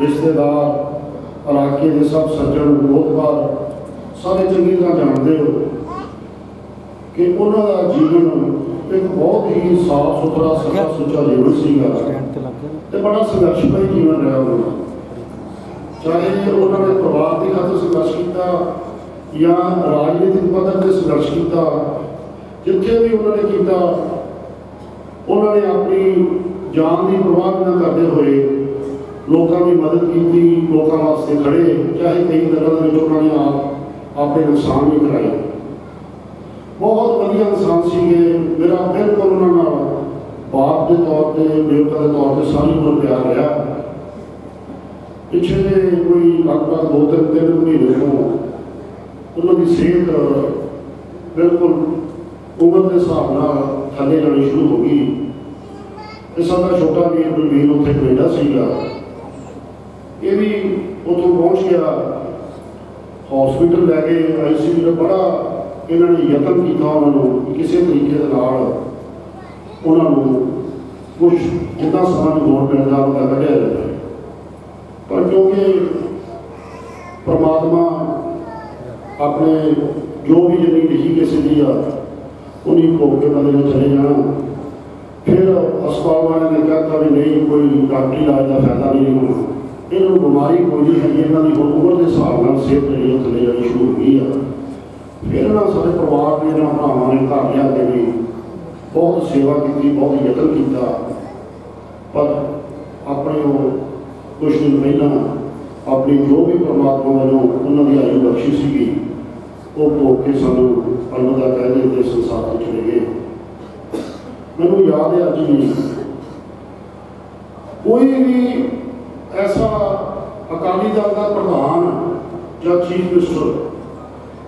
ਰਿਸ਼ਤੇਦਾਰ ਇਲਾਕੇ ਦੇ ਸਭ ਸੱਜਣ ਲੋਕਵਾਰ ਸਾਰੇ ਚੰਗੀ ਤਰ੍ਹਾਂ ਜਾਣਦੇ ਹੋ ਕਿ ਉਹਨਾਂ ਦਾ ਜੀਵਨ ਇੱਕ ਬਹੁਤ ਹੀ ਸਾਫ਼ ਸੁਥਰਾ ਸੱਚਾ ਸੁੱਚਾ ਜੀਵਨ ਸੀਗਾ। ਤੇ ਬੜਾ ਸੰਘਰਸ਼ਮਈ ਜੀਵਨ ਰਿਹਾ ਉਹਨਾਂ ਚਾਹੇ ਉਹਨਾਂ ਨੇ ਪਰਿਵਾਰ ਦੀ ਖਾਤਰ ਸੰਘਰਸ਼ ਕੀਤਾ ਜਾਂ ਰਾਜਨੀਤਿਕ ਪੱਧਰ ਤੇ ਸੰਘਰਸ਼ ਕੀਤਾ, ਜਿੱਥੇ ਵੀ ਉਹਨਾਂ ਨੇ ਕੀਤਾ ਉਹਨਾਂ ਨੇ ਆਪਣੀ ਜਾਨ ਦੀ ਪਰਵਾਹ ਨਾ ਕਰਦੇ ਹੋਏ ਲੋਕਾਂ ਦੀ ਮਦਦ ਕੀਤੀ, ਲੋਕਾਂ ਵਾਸਤੇ ਖੜੇ, ਚਾਹੇ ਕਈ ਗੱਲਾਂ ਦੇ ਵਿੱਚ ਉਹਨਾਂ ਨੇ ਆਪ, ਆਪਣੇ ਨੁਕਸਾਨ ਵੀ ਕਰਾਏ। ਬਹੁਤ ਵਧੀਆ ਇਨਸਾਨ ਸੀਗੇ। ਮੇਰਾ ਬਿਲਕੁਲ ਉਹਨਾਂ ਨਾਲ ਬਾਪ ਦੇ ਤੌਰ ਤੇ, ਬੇਟਾ ਦੇ ਤੌਰ ਤੇ ਸਾਰੀ ਉਮਰ ਪਿਆਰ ਰਿਹਾ। ਪਿਛਲੇ ਕੋਈ ਲਗਭਗ ਦੋ ਤਿੰਨ ਤਿੰਨ ਮਹੀਨੇ ਤੋਂ ਉਹਨਾਂ ਦੀ ਸਿਹਤ ਬਿਲਕੁਲ ਉਮਰ ਦੇ ਹਿਸਾਬ ਨਾਲ ਥੱਲੇ ਜਾਣੀ ਸ਼ੁਰੂ ਹੋ ਗਈ। ਤੇ ਸਾਡਾ ਛੋਟਾ ਵੀਰ ਬਲਵੀਰ ਉੱਥੇ ਕੈਨੇਡਾ ਸੀਗਾ। ਇਹ ਵੀ ਉੱਥੋਂ ਪਹੁੰਚ ਗਿਆ। ਹਸਪੀਟਲ ਲੈ ਕੇ ਆਈਸੀਯੂ ਦਾ ਬੜਾ ਇਹਨਾਂ ਨੇ ਯਤਨ ਕੀਤਾ ਉਹਨਾਂ ਨੂੰ ਕਿਸੇ ਤਰੀਕੇ ਦੇ ਨਾਲ ਉਹਨਾਂ ਨੂੰ ਕੁਝ ਜਿੱਦਾਂ ਸਮਾਂ ਦੀ ਲੋੜ ਪੈਂਦਾ ਕੱਢਿਆ ਜਾਵੇ। ਪਰ ਕਿਉਂਕਿ ਪਰਮਾਤਮਾ ਆਪਣੇ ਜੋ ਵੀ ਜਿਹੜੀ ਲਿਖੀ ਕਿਸੇ ਦੀ ਆ ਉਹਨੀ ਭੋਗ ਕੇ ਬੰਦੇ ਨੇ ਚਲੇ ਜਾਣਾ। ਫਿਰ ਹਸਪਤਾਲ ਵਾਲਿਆਂ ਨੇ ਕਹਿਤਾ ਵੀ ਨਹੀਂ, ਕੋਈ ਡਾਕਟਰੀ ਇਲਾਜ ਦਾ ਫਾਇਦਾ ਨਹੀਂ ਹੋਣਾ ਇਹਨਾਂ ਨੂੰ ਬਿਮਾਰੀ ਕੋਈ ਨਹੀਂ ਹੈਗੀ, ਇਹਨਾਂ ਦੀ ਹੁਣ ਉਮਰ ਦੇ ਹਿਸਾਬ ਨਾਲ ਸਿਹਤ ਜਿਹੜੀ ਉਹ ਥੱਲੇ ਜਾਣੀ ਸ਼ੁਰੂ ਹੋ ਗਈ ਆ। ਫਿਰ ਇਹਨਾਂ ਸਾਡੇ ਪਰਿਵਾਰ ਦੇ ਇਹਨਾਂ ਭਰਾਵਾਂ ਨੇ ਘਰ ਲਿਆ ਕੇ ਵੀ ਬਹੁਤ ਸੇਵਾ ਕੀਤੀ, ਬਹੁਤ ਯਤਨ ਕੀਤਾ। ਪਰ ਆਪਣੇ ਉਹ ਕੁਝ ਦਿਨ ਪਹਿਲਾਂ ਆਪਣੀ ਜੋ ਵੀ ਪਰਮਾਤਮਾ ਵੱਲੋਂ ਉਹਨਾਂ ਦੀ ਆਯੂ ਬਖਸ਼ੀ ਸੀਗੀ ਉਹ ਭੋਗ ਕੇ ਕਹਿ ਦੇ ਸੰਸਾਰ ਤੋਂ ਚਲੇ ਗਏ। ਮੈਨੂੰ ਯਾਦ ਹੈ ਅੱਜ ਵੀ। ਕੋਈ ਵੀ ਐਸਾ ਅਕਾਲੀ ਦਲ ਦਾ ਪ੍ਰਧਾਨ ਜਾਂ ਚੀਫ ਮਿਨਿਸਟਰ,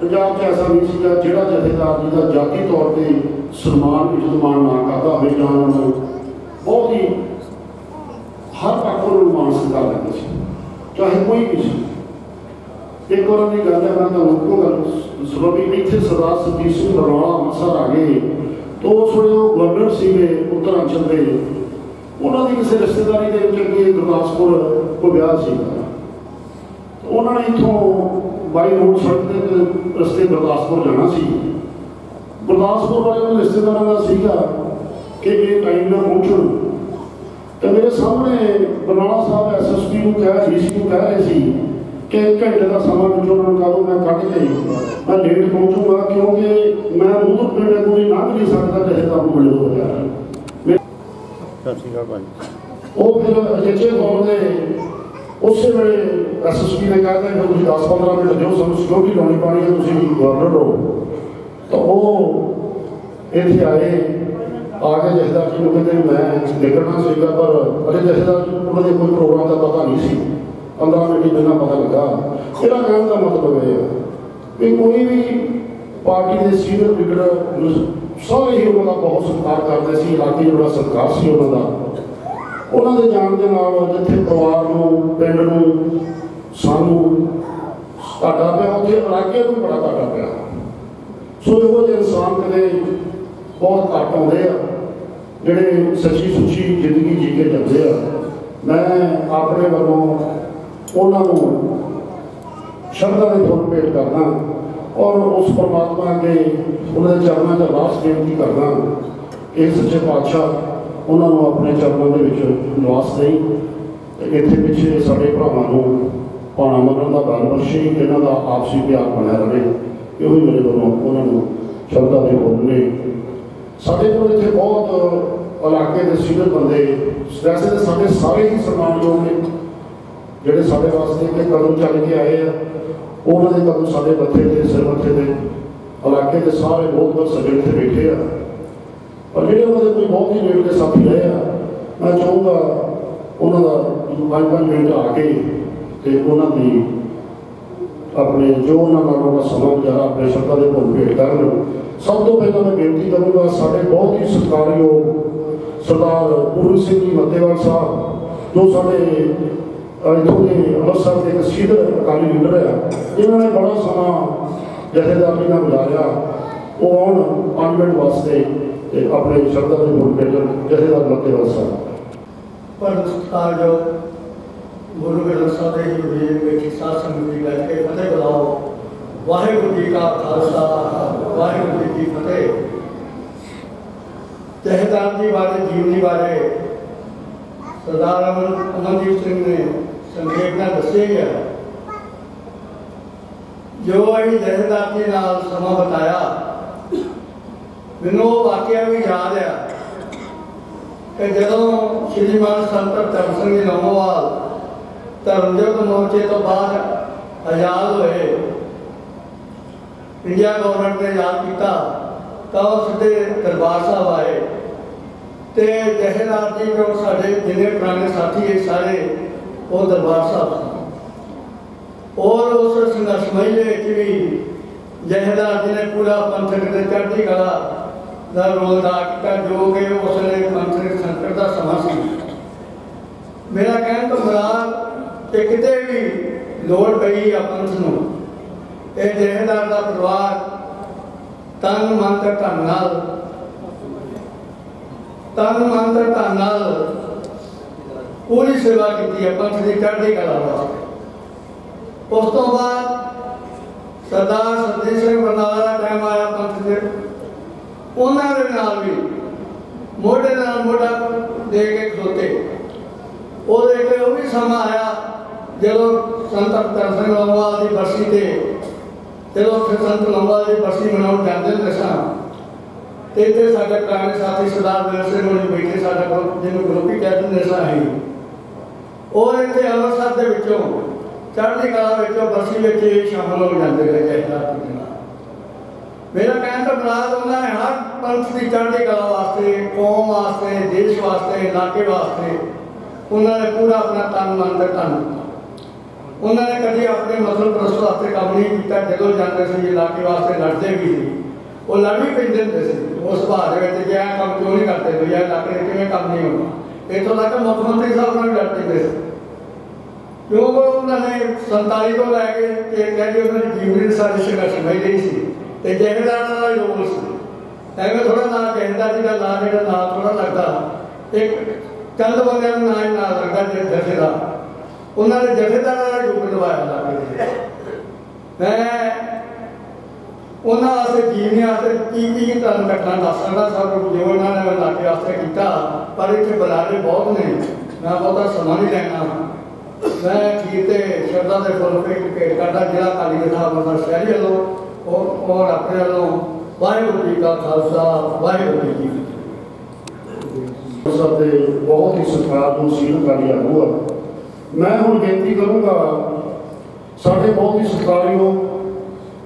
ਪੰਜਾਬ 'ਚ ਐਸਾ ਨਹੀਂ ਸੀਗਾ ਜਿਹੜਾ ਜਥੇਦਾਰ ਜੀ ਦਾ ਜਾਤੀ ਤੌਰ ਤੇ ਸਨਮਾਨ ਇੱਜ਼ਤਮਾਨ ਨਾ ਕਰਦਾ ਹੋਵੇ, ਜਾਂ ਉਹਨਾਂ ਬਹੁਤ ਹੀ ਹਰ ਪੱਖੋਂ ਨੂੰ ਮਾਣ ਸਤਿਕਾਰ ਸੀ। ਚਾਹੇ ਕੋਈ ਵੀ ਸੀ। ਇੱਕ ਵਾਰ ਦੀ ਗੱਲ ਹੈ, ਮੈਂ ਤੁਹਾਨੂੰ ਕੋ ਗੱਲ ਸੁਣੋ ਵੀ ਇੱਥੇ ਸਰਦਾਰ ਸਤੀਸ਼ ਸਿੰਘ ਬਰਵਾਲਾ ਅੰਮ੍ਰਿਤਸਰ ਆ ਗਏ। ਤੋਂ ਉਸ ਵੇਲੇ ਉਹ ਗਵਰਨਰ ਸੀਗੇ ਉੱਤਰਾਂਚਲ ਦੇ। ਉਹਨਾਂ ਦੀ ਕਿਸੇ ਰਿਸ਼ਤੇਦਾਰੀ ਦੇ ਵਿੱਚ ਅੱਗੇ ਗੁਰਦਾਸਪੁਰ ਕੋ ਵਿਆਹ ਸੀ। ਉਹਨਾਂ ਨੇ ਇਥੋਂ ਬਾਈ ਰੋਡ ਸੜਕ ਦੇ ਰਸਤੇ ਗੁਰਦਾਸਪੁਰ ਜਾਣਾ ਸੀ। ਗੁਰਦਾਸਪੁਰ ਵਾਲੇ ਨੂੰ ਰਿਸ਼ਤੇਦਾਰਾਂ ਦਾ ਸੀਗਾ ਕਿ ਇਹ ਟਾਈਮ ਨਾਲ ਪਹੁੰਚਣ ਤੇ ਮੇਰੇ ਸਾਹਮਣੇ ਬਰਨਾਲਾ ਸਾਹਿਬ ਐਸਐਸਪੀ ਨੂੰ ਕਹਿ, ਡੀਸੀ ਨੂੰ ਕਹਿ ਰਹੇ ਸੀ ਕਿ ਇੱਕ ਘੰਟੇ ਦਾ ਸਮਾਂ ਵਿੱਚੋਂ ਉਹਨਾਂ ਨੂੰ ਕਹੋ ਮੈਂ ਕੱਢ ਕੇ ਮੈਂ ਲੇਟ ਪਹੁੰਚੂਗਾ ਕਿਉਂਕਿ ਮੈਂ ਮੂੰਹ ਪਿੰਡ ਕੋਈ ਲੰਘ ਨਹੀਂ ਸਕਦਾ ਜਥੇਦਾਰ ਨੂੰ ਮਿਲੇ ਹੋ ਗਿਆ ਸਤਿ ਸ਼੍ਰੀ ਅਕਾਲ ਭਾਈ ਉਹ ਫਿਰ ਅਜਿਹੇ ਦੇ ਉਸੇ ਵੇਲੇ ਐਸਐਸਪੀ ਨੇ ਕਹਿ ਦਿੱਤਾ ਕਿ ਤੁਸੀਂ 10-15 ਮਿੰਟ ਦਿਓ ਸਾਨੂੰ ਸਿਕਿਉਰਿਟੀ ਲਾਉਣੀ ਪਾਣੀ ਹੈ ਤੁਸੀਂ ਗਵਰਨਰ ਹੋ ਤਾਂ ਉਹ ਇੱਥੇ ਆਏ ਆ ਕੇ ਜਥੇਦਾਰ ਜੀ ਨੂੰ ਕਹਿੰਦੇ ਮੈਂ ਨਿਕਲਣਾ ਸੀਗਾ ਪਰ ਅਜੇ ਜਥੇਦਾਰ ਜੀ ਨੂੰ ਉਹਨਾਂ ਦੇ ਕੋਈ ਪ੍ਰੋਗਰਾਮ ਦਾ ਪਤਾ ਨਹੀਂ ਸੀ। 15 ਮਿੰਟ ਜਿੰਨਾ ਪਤਾ ਲੱਗਾ ਇਹਦਾ ਕਹਿਣ ਦਾ ਮਤਲਬ ਇਹ? ਹੈ ਵੀ ਕੋਈ ਵੀ ਪਾਰਟੀ ਦੇ ਸੀਨੀਅਰ ਲੀਡਰ ਸਾਰੇ ਹੀ ਉਹਨਾਂ ਦਾ ਬਹੁਤ ਸਤਿਕਾਰ ਕਰਦੇ ਸੀ ਇਲਾਕੇ ਜਿਹੜਾ ਸਰਕਾਰ ਸੀ ਉਹਨਾਂ ਦਾ। ਉਹਨਾਂ ਦੇ ਜਾਣ ਦੇ ਨਾਲ ਜਿੱਥੇ ਪਰਿਵਾਰ ਨੂੰ, ਪਿੰਡ ਨੂੰ, ਸਾਨੂੰ ਘਾਟਾ ਪਿਆ, ਉੱਥੇ ਇਲਾਕੇ ਨੂੰ ਬੜਾ ਘਾਟਾ ਪਿਆ। ਸੋ ਇਹੋ ਜਿਹੇ ਇਨਸਾਨ ਕਦੇ ਬਹੁਤ ਘੱਟ ਆਉਂਦੇ ਆ, ਜਿਹੜੇ ਸੱਚੀ ਸੁੱਚੀ ਜ਼ਿੰਦਗੀ ਜੀ ਕੇ ਜਾਂਦੇ ਆ। ਮੈਂ ਆਪਣੇ ਵੱਲੋਂ ਉਹਨਾਂ ਨੂੰ ਸ਼ਰਧਾ ਦੇ ਫੁੱਲ ਭੇਟ ਕਰਦਾ ਔਰ ਉਸ ਪਰਮਾਤਮਾ ਅੱਗੇ ਉਹਨਾਂ ਦੇ ਚਰਨਾਂ 'ਚ ਅਰਦਾਸ ਬੇਨਤੀ ਕਰਦਾ ਕਿ ਸੱਚੇ ਪਾਤਸ਼ਾਹ ਉਹਨਾਂ ਨੂੰ ਆਪਣੇ ਚਰਨਾਂ ਦੇ ਵਿੱਚ ਨਿਵਾਸ ਦੇਈ ਤੇ ਇੱਥੇ ਪਿੱਛੇ ਸਾਡੇ ਭਰਾਵਾਂ ਨੂੰ ਪਾਣਾ ਮੰਨਣ ਦਾ ਬਲ ਬਖਸ਼ੇ, ਇਹਨਾਂ ਦਾ ਆਪਸੀ ਪਿਆਰ ਬਣਿਆ ਰਹੇ, ਇਹੋ ਹੀ ਮੇਰੇ ਵੱਲੋਂ ਉਹਨਾਂ ਨੂੰ ਸ਼ਬਦਾਂ ਦੇ ਫੁੱਲ ਸਾਡੇ ਕੋਲ ਇੱਥੇ ਬਹੁਤ ਇਲਾਕੇ ਦੇ ਸੀਨੀਅਰ ਬੰਦੇ, ਵੈਸੇ ਤਾਂ ਸਾਡੇ ਸਾਰੇ ਹੀ ਸਨਮਾਨਯੋਗ ਨੇ। ਜਿਹੜੇ ਸਾਡੇ ਵਾਸਤੇ ਇੱਕ ਕਦਮ ਚੱਲ ਕੇ ਆਏ ਆ, ਉਹਨਾਂ ਦੇ ਕਦਮ ਸਾਡੇ ਮੱਥੇ ਤੇ, ਸਿਰ ਮੱਥੇ ਤੇ, ਇਲਾਕੇ ਦੇ ਸਾਰੇ ਬਹੁਤ ਬਹੁਤ ਸੱਜਣ ਇੱਥੇ ਬੈਠੇ ਆ। ਪਰ ਜਿਹੜੇ ਉਹਨਾਂ ਦੇ ਕੋਈ ਬਹੁਤ ਹੀ ਨੇੜੇ ਦੇ ਸਾਥੀ ਰਹੇ ਆ, ਮੈਂ ਚਾਹੂੰਗਾ ਉਹਨਾਂ ਦਾ ਪੰਜ ਪੰਜ ਮਿੰਟ ਆ ਕੇ ਤੇ ਉਹਨਾਂ ਦੀ ਆਪਣੇ ਜੋ ਉਹਨਾਂ ਨਾਲ ਉਹਨਾਂ ਸਮਾਂ ਗੁਜ਼ਾਰਾ ਆਪਣੇ ਸ਼ਬਦਾਂ ਦੇ ਭੁੱਲ ਭੇਟ ਕਰਨ। ਸਭ ਤੋਂ ਪਹਿਲਾਂ ਮੈਂ ਬੇਨਤੀ ਕਰੂੰਗਾ ਸਾਡੇ ਬਹੁਤ ਹੀ ਸਤਿਕਾਰਯੋਗ ਸਰਦਾਰ ਪੂਰਨ ਸਿੰਘ ਜੀ ਮੱਤੇਵਾਲ ਸਾਹਿਬ, ਜੋ ਸਾਡੇ ਇੱਥੋਂ ਦੇ ਅੰਮ੍ਰਿਤਸਰ ਦੇ ਇੱਕ ਸੀਨੀਅਰ ਅਕਾਲੀ ਲੀਡਰ ਆ, ਇਹਨਾਂ ਨੇ ਬੜਾ ਸਮਾਂ ਜਥੇਦਾਰੀ ਨਾਲ ਗੁਜ਼ਾਰਿਆ। ਉਹ ਆਉਣ ਪੰਜ ਵਾਸਤੇ ਤੇ ਆਪਣੇ ਸ਼ਬਦਾਂ ਦੇ ਭੁੱਲ ਭੇਟਣ ਜਥੇਦਾਰ ਮੱਤੇਵਾਲ ਸਾਹਿਬ ਪਰ ਸਤਿਕਾਰ ਗੁਰੂ ਗ੍ਰੰਥ ਸਾਹਿਬ ਦੇ ਜੀ ਦੇ ਵਿੱਚ ਸਾਧ ਸੰਗਤ ਦੀ ਬੈਠ ਕੇ ਫਤਿਹ ਬੁਲਾਓ। ਵਾਹਿਗੁਰੂ ਜੀ ਕਾ ਖਾਲਸਾ, ਵਾਹਿਗੁਰੂ ਜੀ ਕੀ ਫਤਿਹ। ਜਥੇਦਾਰ ਜੀ ਬਾਰੇ, ਜੀਵਨੀ ਬਾਰੇ ਸਰਦਾਰ ਅਮਨ ਅਮਨਦੀਪ ਸਿੰਘ ਨੇ ਸੰਖੇਪ ਨਾਲ ਦੱਸਿਆ ਹੀ ਜੋ ਅਸੀਂ ਜਹਦਾਰ ਜੀ ਨਾਲ ਸਮਾਂ ਬਤਾਇਆ, ਮੈਨੂੰ ਉਹ ਵਾਕਿਆ ਵੀ ਯਾਦ ਆ ਕਿ ਜਦੋਂ ਸ਼੍ਰੀਮਾਨ ਸੰਤ ਧਰਮ ਸਿੰਘ ਜੀ ਲੰਮੋਵਾਲ ਧਰਮਯੁੱਧ ਮੋਰਚੇ ਤੋਂ ਬਾਅਦ ਆਜ਼ਾਦ ਹੋਏ, ਇੰਡੀਆ ਗਵਰਨਮੈਂਟ ਨੇ ਆਜ਼ਾਦ ਕੀਤਾ, ਤਾਂ ਉਹ ਸਿੱਧੇ ਦਰਬਾਰ ਸਾਹਿਬ ਆਏ। ਤੇ ਜਹੇਦਾਰ ਜੀ ਜੋ ਸਾਡੇ ਜਿੰਨੇ ਪੁਰਾਣੇ ਸਾਥੀ ਹੈ ਸਾਰੇ ਉਹ ਦਰਬਾਰ ਸਾਹਿਬ ਸਨ ਔਰ ਉਸ ਸੰਘਰਸ਼ਮਈ ਦੇ ਵਿੱਚ ਵੀ ਜਹੇਦਾਰ ਜੀ ਨੇ ਪੂਰਾ ਪੰਥਕ ਦੇ ਚੜ੍ਹਦੀ ਕਲਾ ਦਾ ਰੋਲ ਅਦਾ ਕੀਤਾ, ਜੋ ਕਿ ਉਸ ਵੇਲੇ ਪੰਥਕ ਸੰਕਟ ਦਾ ਸਮਾਂ ਸੀ। ਮੇਰਾ ਕਹਿਣ ਤੋਂ ਮੁਰਾਦ ਕਿ ਕਿਤੇ ਵੀ ਲੋੜ ਪਈ ਆ ਨੂੰ, ਇਹ ਜਹੇਦਾਰ ਦਾ ਪਰਿਵਾਰ ਤਨ, ਮਨ ਤੇ ਧਨ ਨਾਲ, ਤਨ, ਮਨ ਤੇ ਧਨ ਨਾਲ ਪੂਰੀ ਸੇਵਾ ਕੀਤੀ ਹੈ ਪੰਥ ਦੀ ਚੜ੍ਹਦੀ ਕਲਾ ਵਾਸਤੇ ਉਸ ਤੋਂ ਬਾਅਦ ਸਰਦਾਰ ਸਰਦੇਵ ਸਿੰਘ ਬਰਨਾਲਾ ਦਾ ਟਾਈਮ ਆਇਆ ਪੰਥ ਦੇ ਉਹਨਾਂ ਦੇ ਨਾਲ ਵੀ ਮੋਢੇ ਨਾਲ ਮੋਢਾ ਦੇ ਕੇ ਖਲੋਤੇ। ਉਹਦੇ ਕੇ ਉਹ ਵੀ ਸਮਾਂ ਆਇਆ, ਜਦੋਂ ਸੰਤ ਅਵਤਾਰ ਸਿੰਘ ਲੰਗੋਵਾਲ ਦੀ ਬਰਸੀ ਤੇ, ਜਦੋਂ ਫਿਰ ਸੰਤ ਲੰਗੋਵਾਲ ਦੀ ਬਰਸੀ ਮਨਾਉਣ ਜਾਂਦੇ ਹੁੰਦੇ ਸਾਂ। ਤੇ ਇੱਥੇ ਸਾਡੇ ਪੁਰਾਣੇ ਸਾਥੀ ਸਰਦਾਰ ਵੀਰ ਸਿੰਘ ਹੋਣੀ ਬੈਠੇ ਸਾਡਾ ਜਿਹਨੂੰ ਗਰੁੱਪ ਹੀ ਕਹਿ ਦਿੰਦੇ ਸਾਂ ਅਸੀਂ। ਔਰ ਇੱਥੇ ਅੰਮ੍ਰਿਤਸਰ ਦੇ ਵਿੱਚੋਂ, ਚੜ੍ਹਦੀ ਕਲਾ ਵਿੱਚੋਂ ਬਰਸੀ ਵਿੱਚ ਇਹ ਸ਼ਾਮਲ ਹੋ ਜਾਂਦੇ ਨੇ ਜੈਦਾਰ ਮੇਰਾ ਕਹਿਣ ਦਾ ਮਰਾਦ ਉਹਨਾਂ ਨੇ ਹਰ ਪੰਥ ਦੀ ਚੜ੍ਹਦੀ ਕਲਾ ਵਾਸਤੇ, ਕੌਮ ਵਾਸਤੇ, ਦੇਸ਼ ਵਾਸਤੇ, ਇਲਾਕੇ ਵਾਸਤੇ ਉਹਨਾਂ ਨੇ ਪੂਰਾ ਆਪਣਾ ਤਨ, ਮਨ ਤੇ ਧਨ ਉਹਨਾਂ ਨੇ ਕਦੇ ਆਪਣੇ ਮਤਲਬ ਪ੍ਰਸਤ ਵਾਸਤੇ ਕੰਮ ਨਹੀਂ ਕੀਤਾ, ਜਦੋਂ ਜਾਂਦੇ ਸੀ, ਇਲਾਕੇ ਵਾਸਤੇ ਲੜਦੇ ਵੀ ਸੀ। ਉਹ ਲੜ ਵੀ ਪੈਂਦੇ ਹੁੰਦੇ ਸੀ। ਉਸ ਭਾਅ ਦੇ ਵਿੱਚ ਕਿ ਕੰਮ ਕਿਉਂ ਨਹੀਂ ਕਰਦੇ, ਵੀ ਇਲਾਕੇ ਨੇ ਕਿਵੇਂ ਕੰਮ ਨਹੀਂ ਹੋਣਾ? ਇੱਥੋਂ ਤੱਕ ਮੁੱਖ ਮੰਤਰੀ ਸਾਹਿਬ ਨਾਲ ਵੀ ਲੜ ਕਿਉਂਕਿ ਉਹਨਾਂ ਨੇ 47 ਤੋਂ ਲੈ ਕੇ ਤੇ ਕਹਿੰਦੇ ਉਹਨਾਂ ਦੀ ਜੀਵਨੀ ਸਾਰੀ ਸੰਘਰਸ਼ ਲਈ ਰਹੀ ਸੀ ਤੇ ਜਹੇਦਾਰਾਂ ਦਾ ਯੋਗ ਸੀ। ਐਵੇਂ ਥੋੜਾ ਨਾ ਜਹੇਦਾਰ ਦਾ ਨਾਂ ਜਿਹੜਾ ਨਾਂ ਥੋੜਾ ਲੱਗਦਾ। ਇੱਕ ਚੰਦ ਬੰਦਿਆਂ ਨੂੰ ਨਾਂ ਨਾ ਲੱਗਦਾ ਜੇ ਜਥੇਦਾਰ ਉਹਨਾਂ ਨੇ ਜਥੇਦਾਰਾਂ ਦਾ ਯੋਗ ਲਵਾਇਆ ਲਾਗੇ ਦੇ ਮੈਂ ਉਹਨਾਂ ਵਾਸਤੇ ਜੀਵਨੀ ਵਾਸਤੇ ਕੀ ਕੀ ਤੁਹਾਨੂੰ ਘਟਨਾ ਦੱਸ ਸਕਦਾ? ਸਭ ਕੁਝ ਜੋ ਉਹਨਾਂ ਨੇ ਇਲਾਕੇ ਵਾਸਤੇ ਕੀਤਾ, ਪਰ ਇੱਥੇ ਬੁਲਾਰੇ ਬਹੁਤ ਨੇ। ਮੈਂ ਬਹੁਤਾ ਸਮਾਂ ਨਹੀਂ ਲੈਣਾ। ਮੈਂ ਖੀਰ ਤੇ ਦੇ ਫੁੱਲ ਭੇਟ ਕੇ ਕਰਦਾ ਜਿਹੜਾ ਕਾਲੀ ਦੇ ਸਾਹਿਬ ਦਾ ਸ਼ਹਿਰੀ ਵੱਲੋਂ ਉਹ ਔਰ ਆਪਣੇ ਵੱਲੋਂ। ਵਾਹਿਗੁਰੂ ਜੀ ਕਾ ਖਾਲਸਾ, ਵਾਹਿਗੁਰੂ ਜੀ ਕੀ ਸਭ ਦੇ ਬਹੁਤ ਹੀ ਸਤਿਕਾਰ ਨੂੰ ਸੀਲ ਕਰ ਲਿਆ ਹੋਆ ਮੈਂ ਹੁਣ ਬੇਨਤੀ ਕਰੂੰਗਾ, ਸਾਡੇ ਬਹੁਤ ਹੀ ਸਤਿਕਾਰਯੋਗ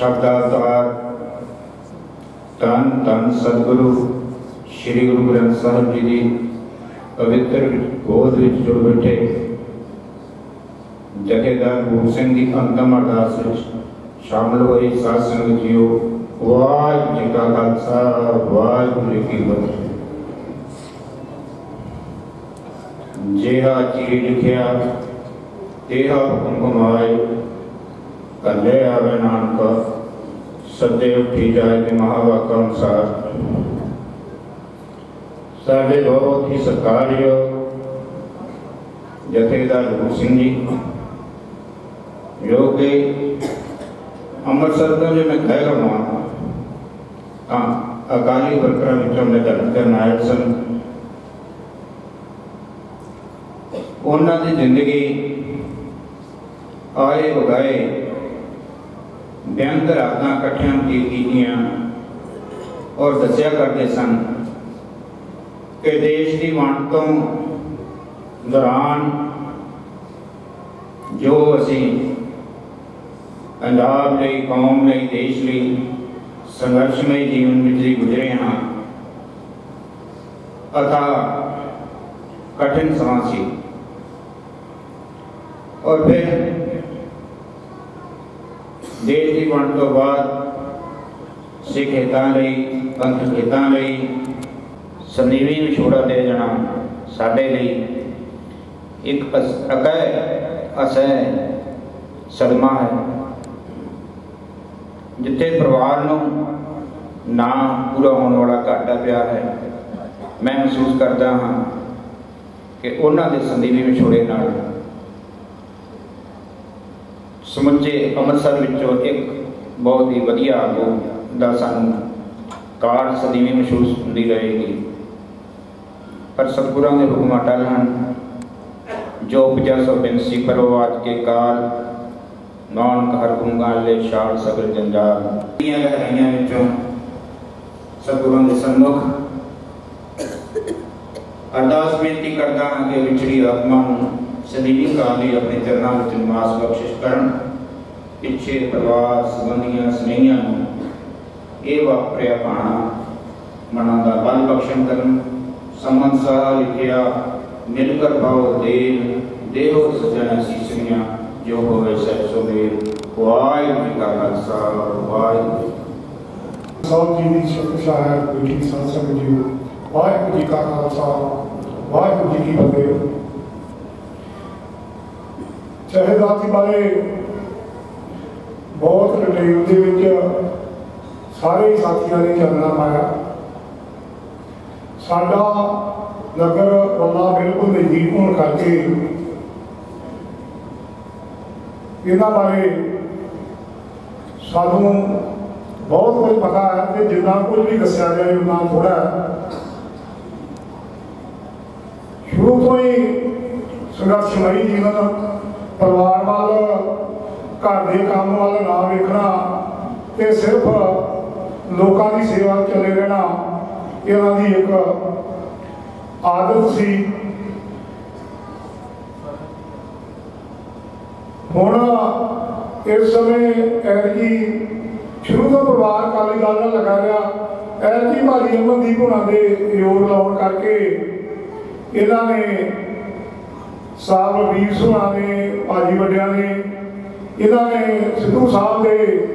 ਸ਼ਬਦਾਵਤਾਰ ਤਨ ਤਨ ਸਤਿਗੁਰੂ, ਸ੍ਰੀ ਗੁਰੂ ਗ੍ਰੰਥ ਸਾਹਿਬ ਜੀ ਦੀ ਪਵਿੱਤਰ ਗੋਦ ਵਿੱਚ ਜੁੜ ਬੈਠੇ। ਜਥੇਦਾਰ ਗੁਰੂ ਸਿੰਘ ਦੀ ਅੰਤਮ ਅਰਦਾਸ ਵਿੱਚ ਸ਼ਾਮਲ ਹੋਏ। ਸਾਧ ਸੰਗਤ ਜੀਓ, ਵਾਹਿਗੁਰੂ ਜੀ ਕਾ ਖਾਲਸਾ, ਵਾਹਿਗੁਰੂ ਜੀ ਕੀ ਫਤਿਹ। ਜਿਹਾ ਚੀਰ ਲਿਖਿਆ, ਤੇਹਾ ਹੁਕਮ ਆਏ। ਕੱਲੇ ਆਵੇ ਨਾਨਕ ਸੱਦੇ ਉੱਠੀ ਜਾਏ ਤੇ ਮਹਾਵਾਕ ਅਨੁਸਾਰ। ਸਾਡੇ ਬਹੁਤ ਹੀ ਸਤਿਕਾਰਯੋਗ ਜਥੇਦਾਰ ਗੁਰੂ ਸਿੰਘ ਜੀ, ਜੋ ਕਿ ਅੰਮ੍ਰਿਤਸਰ ਤੋਂ ਜੇ ਮੈਂ ਕਹਿ ਰਹਾ ਹਾਂ ਅਕਾਲੀ ਵਰਕਰਾਂ ਵਿੱਚੋਂ ਨਿਰਧਾਰਿਤ ਕਰਨਾਇਕ ਸਨ। ਉਹਨਾਂ ਦੀ ਜ਼ਿੰਦਗੀ ਆਏ ਵਗਾਏ ਬੇਅੰਤ ਰਾਤਾਂ ਇਕੱਠਿਆਂ ਕੀ ਕੀਤੀਆਂ ਔਰ ਦੱਸਿਆ ਕਰਦੇ ਸਨ ਕਿ ਦੇਸ਼ ਦੀ ਵੰਡ ਤੋਂ ਦੌਰਾਨ ਜੋ ਅਸੀਂ ਪੰਜਾਬ ਲਈ ਕੌਮ ਲਈ ਦੇਸ਼ ਲਈ ਸੰਘਰਸ਼ਮਈ ਜੀਵਨ ਵਿੱਚ ਦੀ ਗੁਜ਼ਰੇ ਹਾਂ ਅਥਾ ਕਠਿਨ ਸਮਾਂ ਸੀ ਔਰ ਫਿਰ ਦੇਸ਼ ਦੀ ਵੰਡ ਤੋਂ ਬਾਅਦ ਸਿੱਖ ਹਿੱਤਾਂ ਲਈ ਪੰਥ ਹਿੱਤਾਂ ਲਈ ਸੰਦੀਵੀ ਵਿਛੋੜਾ ਦੇ ਜਾਣਾ ਸਾਡੇ ਲਈ ਇੱਕ ਅਸ- ਅਕੈ, ਅਸਹਿ ਸਦਮਾ ਹੈ। ਜਿੱਥੇ ਪਰਿਵਾਰ ਨੂੰ ਨਾ ਪੂਰਾ ਹੋਣ ਵਾਲਾ ਘਾਟਾ ਪਿਆ ਹੈ, ਮੈਂ ਮਹਿਸੂਸ ਕਰਦਾ ਹਾਂ ਕਿ ਉਹਨਾਂ ਦੇ ਸੰਦੀਵੀ ਵਿਛੋੜੇ ਨਾਲ ਸਮੁੱਚੇ ਅੰਮ੍ਰਿਤਸਰ ਵਿੱਚੋਂ ਇੱਕ ਬਹੁਤ ਹੀ ਵਧੀਆ ਆਗੂ ਦਾ ਸਾਨੂੰ ਕਾਰਡ ਸਦੀਵੀ ਮਹਿਸੂਸ ਹੁੰਦੀ ਰਹੇਗੀ। ਪਰ ਸਤਿਗੁਰਾਂ ਦੇ ਹੁਕਮ ਅਟਲ ਹਨ। ਜੋ ਉਪਜਾ ਸੋ ਬਿਨਸੀ ਕਰੋ ਕੇ ਕਾਲ। ਨਾਨਕ ਹਰ ਗੁੰਗਾ ਲੈ ਛਾੜ ਸਗਲ ਜੰਜਾਲ। ਦੀਆਂ ਗਹਿਰਾਈਆਂ ਵਿੱਚੋਂ ਸਤਿਗੁਰਾਂ ਦੇ ਸਨਮੁਖ ਅਰਦਾਸ ਬੇਨਤੀ ਕਰਦਾ ਹਾਂ ਕਿ ਵਿਛੜੀ ਆਤਮਾ ਨੂੰ ਸਦੀਵੀ ਕਾਲ ਲਈ ਆਪਣੇ ਚਰਨਾਂ ਵਿੱਚ ਨਿਵਾਸ ਬਖਸ਼ਿਸ਼ ਕਰਨ, ਪਿੱਛੇ ਪਰਿਵਾਰ, ਸੰਬੰਧੀਆਂ, ਸਨੇਹੀਆਂ ਨੂੰ ਇਹ ਵਾਪਰਿਆ ਪਾਣਾ, ਮਨਾਂ ਦਾ ਬਲ ਬਖਸ਼ਣ ਕਰਨ, ਸੰਮਤ ਸਾਹ ਲਿਖਿਆ ਮਿਲ ਕਰ ਭਾਉ ਦੇਵ ਦੇਹੋ ਸਜਣ ਸੀਸਰੀਆਂ, ਜੋ ਹੋਵੇ ਸਹਿ ਸੁਮੇਲ, ਵਾਹਿਗੁਰੂ ਜੀ ਕਾ ਖਾਲਸਾ, ਵਾਹਿਗੁਰੂ ਸਭ ਜੀ ਦੀ ਸ਼ਕਤਸ਼ਾਹ ਹੈ ਬੇਟੀ ਸੰਸਦ ਜੀ ਵਾਹਿਗੁਰੂ ਜੀ ਕਾ ਖਾਲਸਾ, ਵਾਹਿਗੁਰੂ ਜੀ ਕੀ ਫਤਿਹ। ਸ਼ਹਿਦਾਤੀ ਬਾਰੇ ਬਹੁਤ ਡਿਟੇਲ ਦੇ ਵਿੱਚ ਸਾਰੇ ਸਾਥੀਆਂ ਨੇ ਚਾਨਣਾ ਪਾਇਆ। ਸਾਡਾ ਨਗਰ ਰੋਲਾ ਬਿਲਕੁਲ ਨਜ਼ਦੀਕ ਹੋਣ ਕਰਕੇ ਇਹਨਾਂ ਬਾਰੇ ਸਾਨੂੰ ਬਹੁਤ ਕੁਝ ਪਤਾ ਹੈ ਕਿ ਜਿੰਨਾ ਕੁਝ ਵੀ ਦੱਸਿਆ ਗਿਆ ਉਹਨਾਂ ਥੋੜਾ ਸ਼ੁਰੂ ਤੋਂ ਹੀ ਸੰਘਰਸ਼ਮਈ ਜੀਵਨ ਪਰਿਵਾਰ ਵੱਲ, ਘਰ ਦੇ ਕੰਮ ਵੱਲ ਨਾ ਵੇਖਣਾ ਤੇ ਸਿਰਫ ਲੋਕਾਂ ਦੀ ਸੇਵਾ 'ਚ ਚੱਲੇ ਰਹਿਣਾ, ਇਹਨਾਂ ਦੀ ਇੱਕ ਆਦਤ ਸੀ। ਹੁਣ ਇਸ ਸਮੇਂ ਐਰਕੀ ਸ਼ੁਰੂ ਤੋਂ ਪਰਿਵਾਰ ਅਕਾਲੀ ਦਲ ਨਾਲ ਲਗਾ ਰਿਹਾ। ਐਰਕੀ ਭਾਜੀ ਅਮਨਦੀਪ ਹੁਣਾਂ ਦੇ ਯੋਗ ਲਾਉਣ ਕਰਕੇ ਇਹਨਾਂ ਨੇ ਸਾਹਿਬ ਵੀਰ ਸੁਣਾ ਨੇ, ਭਾਜੀ ਵੱਡਿਆਂ ਨੇ, ਇਹਨਾਂ ਨੇ ਸਿੱਧੂ ਸਾਹਿਬ ਦੇ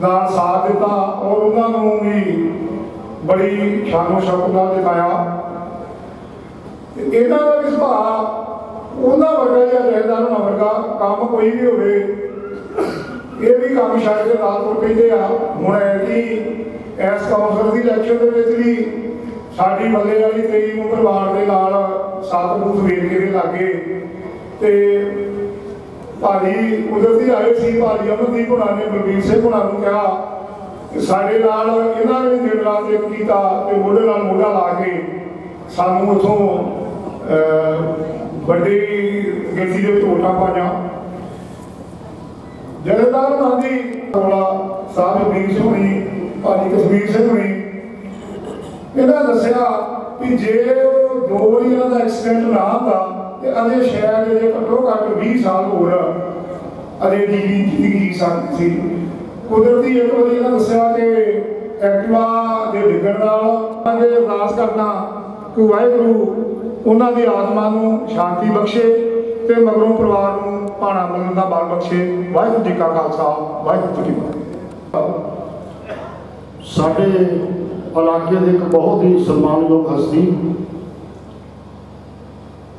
ਨਾਲ ਸਾਥ ਦਿੱਤਾ ਔਰ ਉਹਨਾਂ ਨੂੰ ਵੀ ਬੜੀ ਸ਼ਾਨੋ ਸ਼ੌਕਤ ਨਾਲ ਦਿਖਾਇਆ। ਇਹਨਾਂ ਦਾ ਵੀ ਸੁਭਾਅ, ਉਹਨਾਂ ਵਰਗਾ ਜਾਂ ਜਹਦਾਰ ਉਹਨਾਂ ਵਰਗਾ ਕੰਮ ਕੋਈ ਵੀ ਹੋਵੇ, ਇਹ ਵੀ ਕੰਮ ਸ਼ਾਇਦ ਰਾਤ ਨੂੰ ਕਹਿੰਦੇ ਆ। ਹੁਣ ਹੈ ਕਿ ਇਸ ਕਾਉਂਸਲ ਦੀ ਇਲੈਕਸ਼ਨ ਦੇ ਵਿੱਚ ਵੀ ਸਾਡੀ ਬੱਲੇ ਵਾਲੀ 23 ਨੂੰ ਪਰਿਵਾਰ ਦੇ ਨਾਲ ਸੱਤ ਬੂਥ ਵੇਖ ਦੇ ਲਾਗੇ। ਤੇ ਭਾਜੀ ਕੁਦਰਤੀ ਆਏ ਸੀ, ਭਾਜੀ ਅਮਰਦੀਪ ਹੁਣਾਂ ਨੇ, ਬਲਬੀਰ ਸਿੰਘ ਹੁਣਾਂ ਨੂੰ ਕਿਹਾ ਸਾਡੇ ਨਾਲ ਇਹਨਾਂ ਨੇ ਦਿਨ ਰਾਤ ਇੱਕ ਕੀਤਾ ਤੇ ਮੋਢੇ ਨਾਲ ਮੋਢਾ ਲਾ ਕੇ ਸਾਨੂੰ ਉਥੋਂ ਵੱਡੀ ਗਿਣਤੀ ਦੇ ਵਿੱਚ ਵੋਟਾਂ ਪਾਈਆਂ। ਜਥੇਦਾਰ ਉਹਨਾਂ ਦੀ ਸਾਹਿਬ ਸਾਹਿਬ ਸਿੰਘ ਜੀ ਭਾਜੀ ਕਸ਼ਮੀਰ ਸਿੰਘ ਹੋਣੀ ਇਹਨਾਂ ਦੱਸਿਆ ਕਿ ਜੇ ਦੋ ਵਾਰੀ ਇਹਨਾਂ ਦਾ ਐਕਸੀਡੈਂਟ ਨਾ ਹੁੰਦਾ, ਤੇ ਅਜੇ ਸ਼ਾਇਦ ਜੇ ਘੱਟੋ ਘੱਟ 20 ਸਾਲ ਹੋਰ ਅਜੇ ਦੀ ਜ਼ਿੰਦਗੀ ਸਕਦੀ ਸੀ। ਕੁਦਰਤੀ ਇੱਕ ਵਾਰੀ ਇਹਨਾਂ ਦੱਸਿਆ ਕਿ ਐਕਟਿਵਾ ਦੇ ਡਿੱਗਣ ਨਾਲ ਅਗੇ ਅਰਦਾਸ ਕਰਨਾ ਕਿ ਵਾਹਿਗੁਰੂ ਉਹਨਾਂ ਦੀ ਆਤਮਾ ਨੂੰ ਸ਼ਾਂਤੀ ਬਖਸ਼ੇ ਤੇ ਮਗਰੋਂ ਪਰਿਵਾਰ ਨੂੰ ਭਾਣਾ ਮਿਲਣ ਦਾ ਬਲ ਬਖਸ਼ੇ। ਵਾਹਿਗੁਰੂ ਜੀ ਕਾ ਖਾਲਸਾ, ਵਾਹਿਗੁਰੂ ਜੀ ਕੀ ਫਤਿਹ। ਸਾਡੇ ਇਲਾਕੇ ਦੇ ਇੱਕ ਬਹੁਤ ਹੀ ਸਨਮਾਨਯੋਗ ਹਸਤੀ।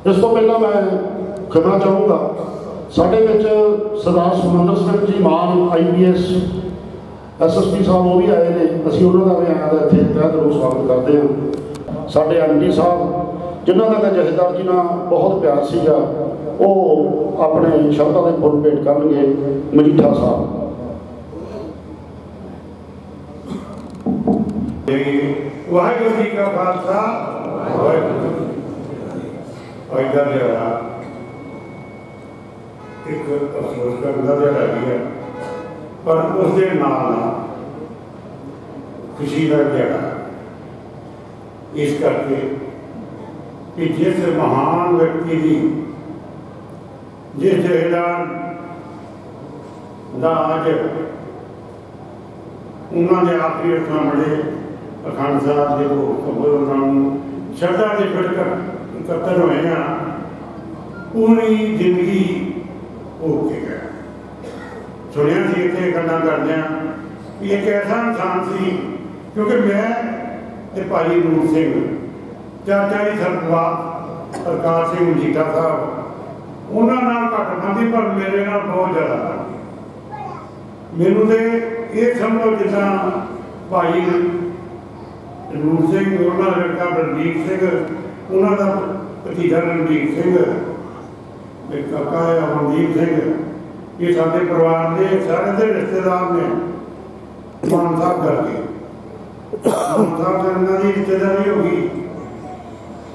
ਇਸ ਤੋਂ ਪਹਿਲਾਂ ਮੈਂ ਕਹਿਣਾ ਚਾਹੂੰਗਾ, ਸਾਡੇ ਵਿੱਚ ਸਰਦਾਰ ਸੁਮੰਦਰ ਸਿੰਘ ਜੀ ਮਾਨ ਆਈਪੀਐਸ ਐਸਐਸਪੀ ਸਾਹਿਬ ਉਹ ਵੀ ਆਏ ਨੇ, ਅਸੀਂ ਉਹਨਾਂ ਦਾ ਵੀ ਆਇਆ ਦਾ ਇੱਥੇ ਤਹਿ ਦਿਲੋਂ ਸਵਾਗਤ ਕਰਦੇ ਹਾਂ। ਸਾਡੇ ਐਮਡੀ ਸਾਹਿਬ, ਜਿਨ੍ਹਾਂ ਦਾ ਤਾਂ ਜਥੇਦਾਰ ਜੀ ਨਾਲ ਬਹੁਤ ਪਿਆਰ ਸੀਗਾ, ਉਹ ਆਪਣੇ ਸ਼ਬਦਾਂ ਦੇ ਫੁੱਲ ਭੇਟ ਕਰਨਗੇ ਮਜੀਠਾ ਸਾਹਿਬ। ਵਾਹਿਗੁਰੂ ਜੀ ਕਾ ਖਾਲਸਾ, ਵਾਹਿਗੁਰੂ ਜੀ ਕੀ ਦਾ ਜਿਹੜਾ ਇੱਕ ਅਫਸੋਸ ਕਰਨ ਦਾ ਜਿਹੜਾ ਵੀ ਹੈ, ਪਰ ਉਸ ਦੇ ਨਾਲ ਨਾਲ ਖੁਸ਼ੀ ਦਾ ਜਿਹੜਾ ਇਸ ਕਰਕੇ ਕਿ ਜਿਸ ਮਹਾਨ ਵਿਅਕਤੀ ਦੀ, ਜਿਸ ਜਹੇਦਾਰ ਦਾ ਅੱਜ ਉਹਨਾਂ ਦੇ ਆਖਰੀ ਅੱਖਾਂ ਮੜੇ ਅਖੰਡ ਸਾਹਿਬ ਦੇ ਉਹ ਕਬਰ ਨੂੰ ਸ਼ਰਧਾ ਦੇ ਫਿਰਕਰ ਇਕੱਤਰ ਹੋਏ ਆ, ਪੂਰੀ ਜ਼ਿੰਦਗੀ ਹੋ ਕੇ ਗਿਆ ਸੁਣਿਆ ਸੀ ਇੱਥੇ ਗੱਲਾਂ ਕਰਦੇ ਆ ਕਿ ਇੱਕ ਐਸਾ ਇਨਸਾਨ ਸੀ, ਕਿਉਂਕਿ ਮੈਂ ਤੇ ਭਾਈ ਨੂਰ ਸਿੰਘ, ਚਾਚਾ ਜੀ ਸਰਦਾਰ ਪ੍ਰਕਾਸ਼ ਸਿੰਘ ਮਜੀਠਾ ਸਾਹਿਬ, ਉਹਨਾਂ ਨਾਲ ਘੱਟ ਬੰਦੀ ਪਰ ਮੇਰੇ ਨਾਲ ਬਹੁਤ ਜ਼ਿਆਦਾ ਮੈਨੂੰ ਤੇ ਇਹ ਸਮਝੋ ਜਿੱਦਾਂ ਭਾਈ ਰੂਪ ਸਿੰਘ, ਉਹਨਾਂ ਦਾ ਲੜਕਾ ਬਲਬੀਰ ਸਿੰਘ, ਉਹਨਾਂ ਦਾ ਭਤੀਜਾ ਰਣਜੀਤ ਸਿੰਘ ਮੇਰੇ ਕਾਕਾ ਹੈ ਅਮਨਦੀਪ ਸਿੰਘ। ਇਹ ਸਾਡੇ ਪਰਿਵਾਰ ਦੇ ਸਾਰੇ ਦੇ ਰਿਸ਼ਤੇਦਾਰ ਨੇ। ਮਾਨ ਸਾਹਿਬ ਕਰਕੇ। ਮਾਨ ਸਾਹਿਬ ਦੇ ਇਹਨਾਂ ਦੀ ਰਿਸ਼ਤੇਦਾਰੀ ਹੋ ਗਈ।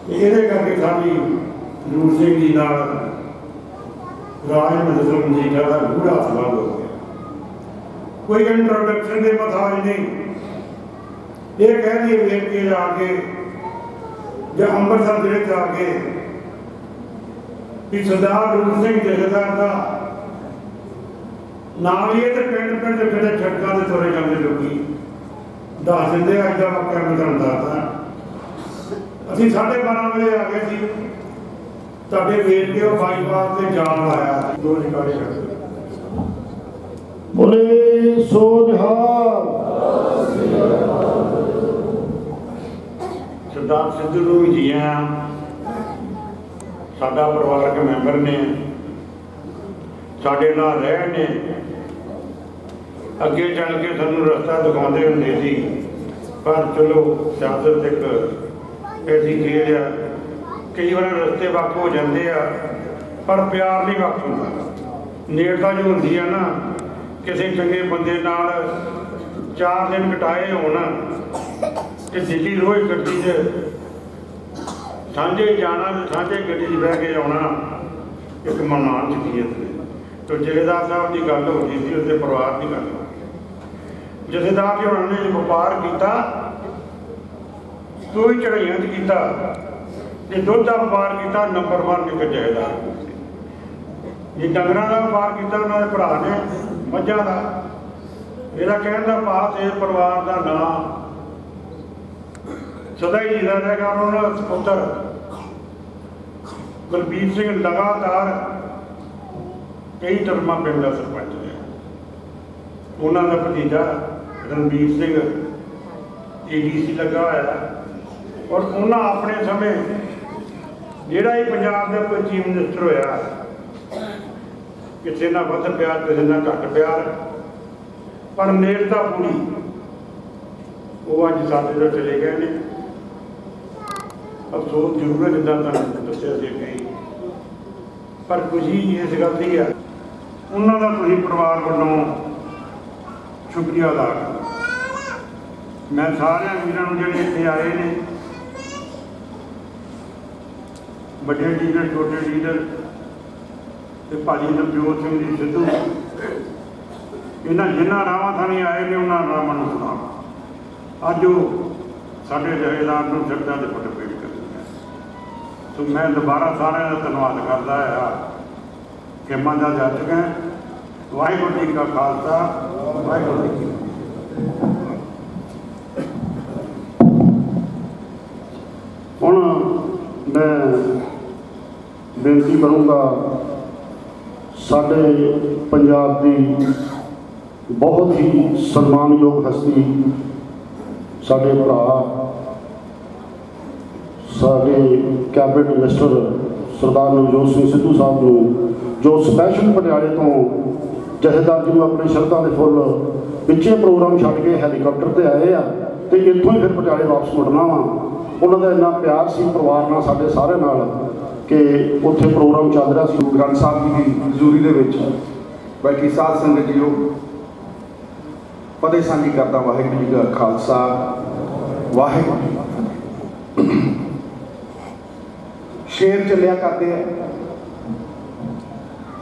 ਤੇ ਇਹਦੇ ਕਰਕੇ ਸਾਡੀ ਰੂਪ ਸਿੰਘ ਜੀ ਨਾਲ ਰਾਜ ਮਦਦ ਜੀ ਦਾ ਗੂੜਾ ਸਬੰਧ ਹੋ ਗਿਆ। ਕੋਈ ਇੰਟਰੋਡਕਸ਼ਨ ਦੇ ਮਥਾਜ ਨਹੀਂ। ਇਹ ਕਹਿ ਦਈਏ ਵੇਖ ਕੇ ਜਾ ਕੇ ਜਾਂ ਅੰਮ੍ਰਿਤਸਰ ਦੇ ਵਿੱਚ ਕੇ ਕਿ ਸਰਦਾਰ ਰੂਪ ਸਿੰਘ ਜਥੇਦਾਰ ਦਾ ਨਾਲ ਹੀ ਤੇ ਪਿੰਡ ਪਿੰਡ ਜਿਹੜੇ ਛੱਡਾਂ ਦੇ ਤੁਰੇ ਜਾਂਦੇ ਲੋਕੀ ਦੱਸ ਦਿੰਦੇ ਅੱਜ ਦਾ ਵਾਕਿਆ ਮੈਂ ਤੁਹਾਨੂੰ ਦੱਸਦਾ। ਅਸੀਂ 12:30 ਵਜੇ ਆ ਗਏ ਸੀ। ਤੁਹਾਡੇ ਵੇਖ ਕੇ ਉਹ ਬਾਈਪਾਸ ਤੇ ਜਾਮ ਲਾਇਆ ਦੋ ਰਿਕਾਰਡੇ ਕਰਦੇ ਬੋਲੇ, ਸੋ ਨਿਹਾਲ। ਸਰਦਾਰ ਸਿੱਧੂ ਨੂੰ ਵੀ ਜੀ ਆਇਆਂ ਸਾਡਾ ਪਰਿਵਾਰਕ ਮੈਂਬਰ ਨੇ। ਸਾਡੇ ਨਾਲ ਰਹਿਣ ਨੇ। ਅੱਗੇ ਚੱਲ ਕੇ ਸਾਨੂੰ ਰਸਤਾ ਦਿਖਾਉਂਦੇ ਹੁੰਦੇ ਸੀ। ਪਰ ਚਲੋ, ਸਿਆਸਤ ਇੱਕ ਐਸੀ ਖੇਡ ਆ। ਕਈ ਵਾਰ ਰਸਤੇ ਵੱਖ ਹੋ ਜਾਂਦੇ ਆ, ਪਰ ਪਿਆਰ ਨਹੀਂ ਵੱਖ ਹੁੰਦਾ। ਨੇੜਤਾ ਜੋ ਹੁੰਦੀ ਆ ਨਾ, ਕਿਸੇ ਚੰਗੇ ਬੰਦੇ ਨਾਲ ਚਾਰ ਦਿਨ ਕਟਾਏ ਹੋਣ ਤੇ ਦਿੱਲੀ ਰੋਜ਼ ਗੱਡੀ 'ਚ ਸਾਂਝੇ ਜਾਣਾ, ਸਾਂਝੇ ਗੱਡੀ 'ਚ ਬਹਿ ਕੇ ਆਉਣਾ, ਇੱਕ ਮਹਾਨ ਸ਼ਖਸੀਅਤ ਨੇ ਤੇ ਜਥੇਦਾਰ ਸਾਹਿਬ ਦੀ ਗੱਲ ਹੋ ਗਈ ਸੀ ਉਹਦੇ ਪਰਿਵਾਰ ਦੀ ਗੱਲ ਜਥੇਦਾਰ ਜੀ ਉਹਨਾਂ ਨੇ ਵਪਾਰ ਕੀਤਾ ਕੋਈ ਚੜਾਈਆਂ 'ਚ ਕੀਤਾ। ਤੇ ਦੁੱਧ ਦਾ ਵਪਾਰ ਕੀਤਾ ਨੰਬਰ 1 ਇੱਕ ਜਥੇਦਾਰ ਜੇ। ਡੰਗਰਾਂ ਦਾ ਵਪਾਰ ਕੀਤਾ, ਉਹਨਾਂ ਦੇ ਭਰਾ ਨੇ, ਮੱਝਾਂ ਦਾ। ਇਹਦਾ ਕਹਿਣ ਦਾ ਭਾਵ ਇਹ ਪਰਿਵਾਰ ਦਾ ਨਾਂ ਸਦਾ ਹੀ ਜਿੰਦਾ ਰਹੇਗਾ ਉਹਨਾਂ ਦਾ ਸਪੁੱਤਰ। ਬਲਬੀਰ ਸਿੰਘ ਲਗਾਤਾਰ ਕਈ ਧਰਮਾਂ ਪਿੰਡ ਦਾ ਸਰਪੰਚ ਰਿਹਾ। ਉਹਨਾਂ ਦਾ ਭਤੀਜਾ ਰਣਬੀਰ ਸਿੰਘ ਏਡੀਸੀ ਲੱਗਾ ਹੋਇਆ ਔਰ ਉਹਨਾਂ ਆਪਣੇ ਸਮੇਂ ਜਿਹੜਾ ਹੀ ਪੰਜਾਬ ਦਾ ਕੋਈ ਚੀਫ ਮਿਨਿਸਟਰ ਹੋਇਆ, ਕਿਸੇ ਨਾਲ ਵੱਧ ਪਿਆਰ, ਕਿਸੇ ਨਾਲ ਘੱਟ ਪਿਆਰ, ਪਰ ਨੇੜਤਾ ਪੂਰੀ ਉਹ ਅੱਜ ਸਾਡੇ ਤੋਂ ਚਲੇ ਗਏ ਨੇ। ਅਫਸੋਸ ਜ਼ਰੂਰ ਹੈ ਜਿੱਦਾਂ ਤੁਹਾਨੂੰ ਦੱਸਿਆ ਸੀ ਕਈ ਪਰ ਖੁਸ਼ੀ ਇਸ ਗੱਲ ਦੀ ਹੈ। ਉਹਨਾਂ ਦਾ ਤੁਸੀਂ ਪਰਿਵਾਰ ਵੱਲੋਂ ਸ਼ੁਕਰੀਆ ਅਦਾ ਕਰੋ ਮੈਂ ਸਾਰਿਆਂ ਵੀਰਾਂ ਨੂੰ ਜਿਹੜੇ ਇੱਥੇ ਆਏ ਨੇ, ਵੱਡੇ ਲੀਡਰ, ਛੋਟੇ ਲੀਡਰ ਤੇ ਭਾਜੀ ਨਵਜੋਤ ਸਿੰਘ ਜੀ ਸਿੱਧੂ, ਇਹਨਾਂ ਜਿਨ੍ਹਾਂ ਰਾਵਾਂ ਥਾਣੀ ਆਏ ਨੇ, ਉਹਨਾਂ ਰਾਵਾਂ ਨੂੰ ਸੁਣਾ ਅੱਜ ਉਹ ਸਾਡੇ ਜਹੇਦਾਰ ਨੂੰ ਜੱਟਾਂ ਦੇ ਫੁੱਟ ਸੋ ਮੈਂ ਦੁਬਾਰਾ ਸਾਰਿਆਂ ਦਾ ਧੰਨਵਾਦ ਕਰਦਾ ਆ ਕਿ ਮਨ ਦਾ ਜਾ ਚੁੱਕਾ ਵਾਹਿਗੁਰੂ ਜੀ ਕਾ ਖਾਲਸਾ। ਵਾਹਿਗੁਰੂ ਜੀ ਕੀ ਹੁਣ ਮੈਂ ਬੇਨਤੀ ਕਰੂੰਗਾ, ਸਾਡੇ ਪੰਜਾਬ ਦੀ ਬਹੁਤ ਹੀ ਸਨਮਾਨਯੋਗ ਹਸਤੀ, ਸਾਡੇ ਭਰਾ ਸਾਡੇ ਕੈਬਨਿਟ ਮਿਨਿਸਟਰ ਸਰਦਾਰ ਨਵਜੋਤ ਸਿੰਘ ਸਿੱਧੂ ਸਾਹਿਬ ਨੂੰ, ਜੋ ਸਪੈਸ਼ਲ ਪਟਿਆਲੇ ਤੋਂ ਜਥੇਦਾਰ ਜੀ ਨੂੰ ਆਪਣੇ ਸ਼ਰਧਾ ਦੇ ਫੁੱਲ ਪਿੱਛੇ ਪ੍ਰੋਗਰਾਮ ਛੱਡ ਕੇ ਹੈਲੀਕਾਪਟਰ ਤੇ ਆਏ ਆ ਤੇ ਇੱਥੋਂ ਹੀ ਫਿਰ ਪਟਿਆਲੇ ਵਾਪਸ ਮੁੜਨਾ ਵਾ। ਉਹਨਾਂ ਦਾ ਇੰਨਾ ਪਿਆਰ ਸੀ, ਪਰਿਵਾਰ ਨਾਲ ਸਾਡੇ ਸਾਰੇ ਨਾਲ ਕਿ ਉੱਥੇ ਪ੍ਰੋਗਰਾਮ ਚੱਲ ਰਿਹਾ ਸੀ, ਗੁਰੂ ਗ੍ਰੰਥ ਸਾਹਿਬ ਜੀ ਦੀ ਹਜ਼ੂਰੀ ਦੇ ਵਿੱਚ। ਬਾਕੀ ਸਾਧ ਸੰਗਤ ਜੀਓ ਫਤਿਹ ਸਾਂਝੀ ਕਰਦਾ ਵਾਹਿਗੁਰੂ ਜੀ ਦਾ ਖਾਲਸਾ। ਵਾਹਿਗੁਰੂ। ਜੀ ਸ਼ੇਰ ਚੱਲਿਆ ਕਰਦੇ ਹੈ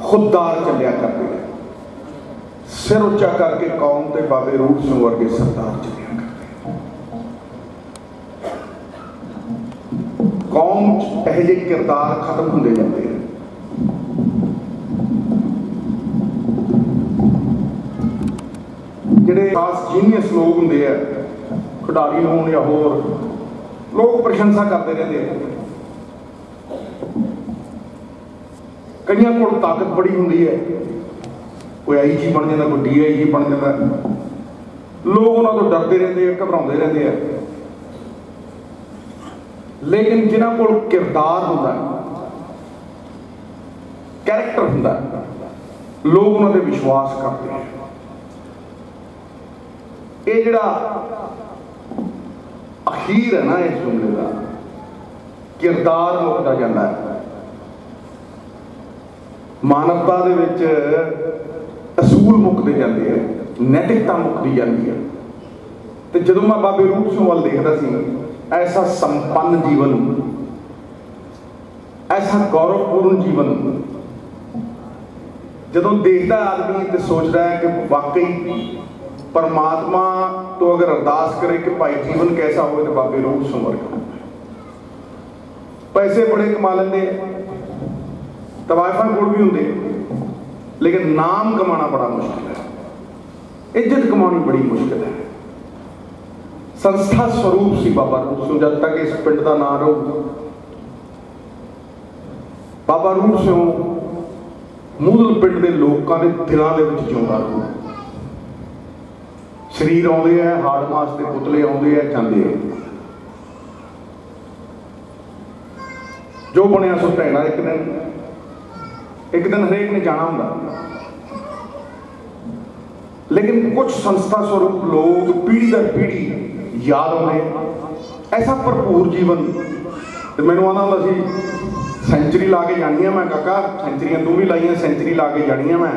ਖੁਦਦਾਰ ਚੱਲਿਆ ਕਰਦੇ ਹੈ ਸਿਰ ਉੱਚਾ ਕਰਕੇ ਕੌਮ ਤੇ ਬਾਬੇ ਰੂਪ ਸਿੰਘ ਵਰਗੇ ਸਰਦਾਰ ਚੱਲਿਆ ਕਰਦੇ ਕੌਮ ਚ ਇਹੋ ਜਿਹੇ ਕਿਰਦਾਰ ਖਤਮ ਹੁੰਦੇ ਜਾਂਦੇ ਆ। ਜਿਹੜੇ ਖਾਸ ਜੀਨੀਅਸ ਲੋਕ ਹੁੰਦੇ ਆ, ਖਿਡਾਰੀ ਹੋਣ ਜਾਂ ਹੋਰ, ਲੋਕ ਪ੍ਰਸ਼ੰਸਾ ਕਰਦੇ ਰਹਿੰਦੇ ਆ। ਕਈਆਂ ਕੋਲ ਤਾਕਤ ਬੜੀ ਹੁੰਦੀ ਹੈ। ਕੋਈ ਆਈਜੀ ਬਣ ਜਾਂਦਾ, ਕੋਈ ਡੀਆਈਜੀ ਬਣ ਜਾਂਦਾ। ਲੋਕ ਉਹਨਾਂ ਤੋਂ ਡਰਦੇ ਰਹਿੰਦੇ ਆ, ਘਬਰਾਉਂਦੇ ਰਹਿੰਦੇ ਆ। ਲੇਕਿਨ ਜਿਨ੍ਹਾਂ ਕੋਲ ਕਿਰਦਾਰ ਹੁੰਦਾ ਕੈਰੈਕਟਰ ਹੁੰਦਾ ਲੋਕ ਉਹਨਾਂ ਤੇ ਵਿਸ਼ਵਾਸ ਕਰਦੇ ਆ। ਇਹ ਜਿਹੜਾ ਅਖੀਰ ਹੈ ਨਾ ਇਸ ਜੁਮਲੇ ਦਾ, ਕਿਰਦਾਰ ਮੁੱਕਦਾ ਜਾਂਦਾ ਹੈ। ਮਾਨਵਤਾ ਦੇ ਵਿੱਚ ਅਸੂਲ ਮੁੱਕਦੇ ਜਾਂਦੇ ਆ ਨੈਤਿਕਤਾ ਮੁੱਕਦੀ ਜਾਂਦੀ ਹੈ। ਤੇ ਜਦੋਂ ਮੈਂ ਬਾਬੇ ਰੂਪ ਸਿੰਘ ਵੱਲ ਦੇਖਦਾ ਸੀ, ਐਸਾ ਸੰਪੰਨ ਜੀਵਨ, ਐਸਾ ਗੌਰਵਪੂਰਨ ਜੀਵਨ, ਜਦੋਂ ਦੇਖਦਾ ਆਦਮੀ ਤੇ ਸੋਚਦਾ ਹੈ ਕਿ ਵਾਕਈ ਪਰਮਾਤਮਾ ਤੋਂ ਅਗਰ ਅਰਦਾਸ ਕਰੇ ਕਿ ਭਾਈ ਜੀਵਨ ਕੈਸਾ ਹੋਵੇ ਤੇ ਬਾਬੇ ਰੂਪ ਸਿੰਘ ਵਰਗਾ ਪੈਸੇ ਬੜੇ ਕਮਾ ਲੈਂਦੇ ਆ ਤਵਾਇਫਾਂ ਕੋਲ ਵੀ ਹੁੰਦੇ ਲੇਕਿਨ ਨਾਮ ਕਮਾਉਣਾ ਬੜਾ ਮੁਸ਼ਕਿਲ ਹੈ ਇੱਜ਼ਤ ਕਮਾਉਣੀ ਬੜੀ ਮੁਸ਼ਕਿਲ ਹੈ ਸੰਸਥਾ ਸਰੂਪ ਸੀ ਬਾਬਾ ਰੂਪ ਸਿੰਘ ਜਦ ਤੱਕ ਇਸ ਪਿੰਡ ਦਾ ਨਾਂ ਰਹੂ ਬਾਬਾ ਰੂਪ ਸਿੰਘ ਮੂਲ ਪਿੰਡ ਦੇ ਲੋਕਾਂ ਦੇ ਦਿਲਾਂ ਦੇ ਵਿੱਚ ਜਿਉਂਦਾ ਰਹੂ ਸਰੀਰ ਆਉਂਦੇ ਆ ਹਾੜ ਮਾਸ ਦੇ ਪੁਤਲੇ ਆਉਂਦੇ ਆ ਜਾਂਦੇ ਆ ਜੋ ਬਣਿਆ ਸੋ ਢਹਿਣਾ ਇੱਕ ਦਿਨ ਇੱਕ ਦਿਨ ਹਰੇਕ ਨੇ ਜਾਣਾ ਹੁੰਦਾ। ਲੇਕਿਨ ਕੁਝ ਸੰਸਥਾ ਸਰੂਪ ਲੋਕ ਪੀੜ੍ਹੀ ਦਰ ਪੀੜ੍ਹੀ ਯਾਦ ਆਉਂਦੇ ਐਸਾ ਭਰਪੂਰ ਜੀਵਨ। ਤੇ ਮੈਨੂੰ ਆਉਂਦਾ ਹੁੰਦਾ ਸੀ, ਸੈਂਚਰੀ ਲਾ ਕੇ ਜਾਣੀ ਆ ਮੈਂ, ਕਾਕਾ, ਸੈਂਚਰੀਆਂ ਤੂੰ ਵੀ ਲਾਈਆਂ, ਸੈਂਚਰੀ ਲਾ ਕੇ ਜਾਣੀ ਆ ਮੈਂ।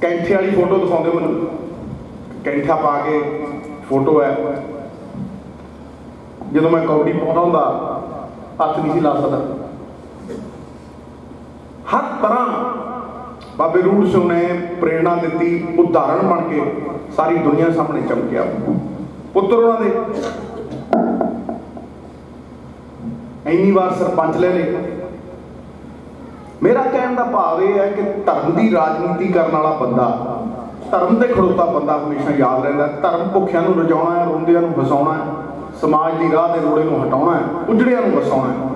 ਕੈਂਠੇ ਵਾਲੀ ਫੋਟੋ ਦਿਖਾਉਂਦੇ ਮੈਨੂੰ। ਕੈਂਠਾ ਪਾ ਕੇ ਫੋਟੋ ਹੈ। ਜਦੋਂ ਮੈਂ ਕੌਡੀ ਪਾਉਂਦਾ ਹੁੰਦਾ, ਹੱਥ ਨਹੀਂ ਸੀ ਲਾ ਸਕਦਾ। ਹਰ ਤਰ੍ਹਾਂ ਬਾਬੇ ਰੂੜ ਸਿੰਘ ਨੇ ਪ੍ਰੇਰਣਾ ਦਿੱਤੀ, ਉਦਾਹਰਣ ਬਣ ਕੇ ਸਾਰੀ ਦੁਨੀਆ ਸਾਹਮਣੇ ਚਮਕਿਆ। ਪੁੱਤਰ ਉਹਨਾਂ ਦੇ। ਇੰਨੀ ਵਾਰ ਸਰਪੰਚ ਲੈ ਲਏ। ਮੇਰਾ ਕਹਿਣ ਦਾ ਭਾਵ ਇਹ ਹੈ ਕਿ ਧਰਮ ਦੀ ਰਾਜਨੀਤੀ ਕਰਨ ਵਾਲਾ ਬੰਦਾ, ਧਰਮ ਦੇ ਖੜੋਤਾ ਬੰਦਾ ਹਮੇਸ਼ਾ ਯਾਦ ਰਹਿੰਦਾ ਧਰਮ ਭੁੱਖਿਆਂ ਨੂੰ ਰਜਾਉਣਾ ਹੈ, ਰੋਂਦਿਆਂ ਨੂੰ ਵਸਾਉਣਾ ਹੈ, ਸਮਾਜ ਦੀ ਰਾਹ ਦੇ ਰੋੜੇ ਨੂੰ ਹਟਾਉਣਾ ਹੈ, ਉਜੜਿਆਂ ਨੂੰ ਵਸਾਉਣਾ ਹੈ।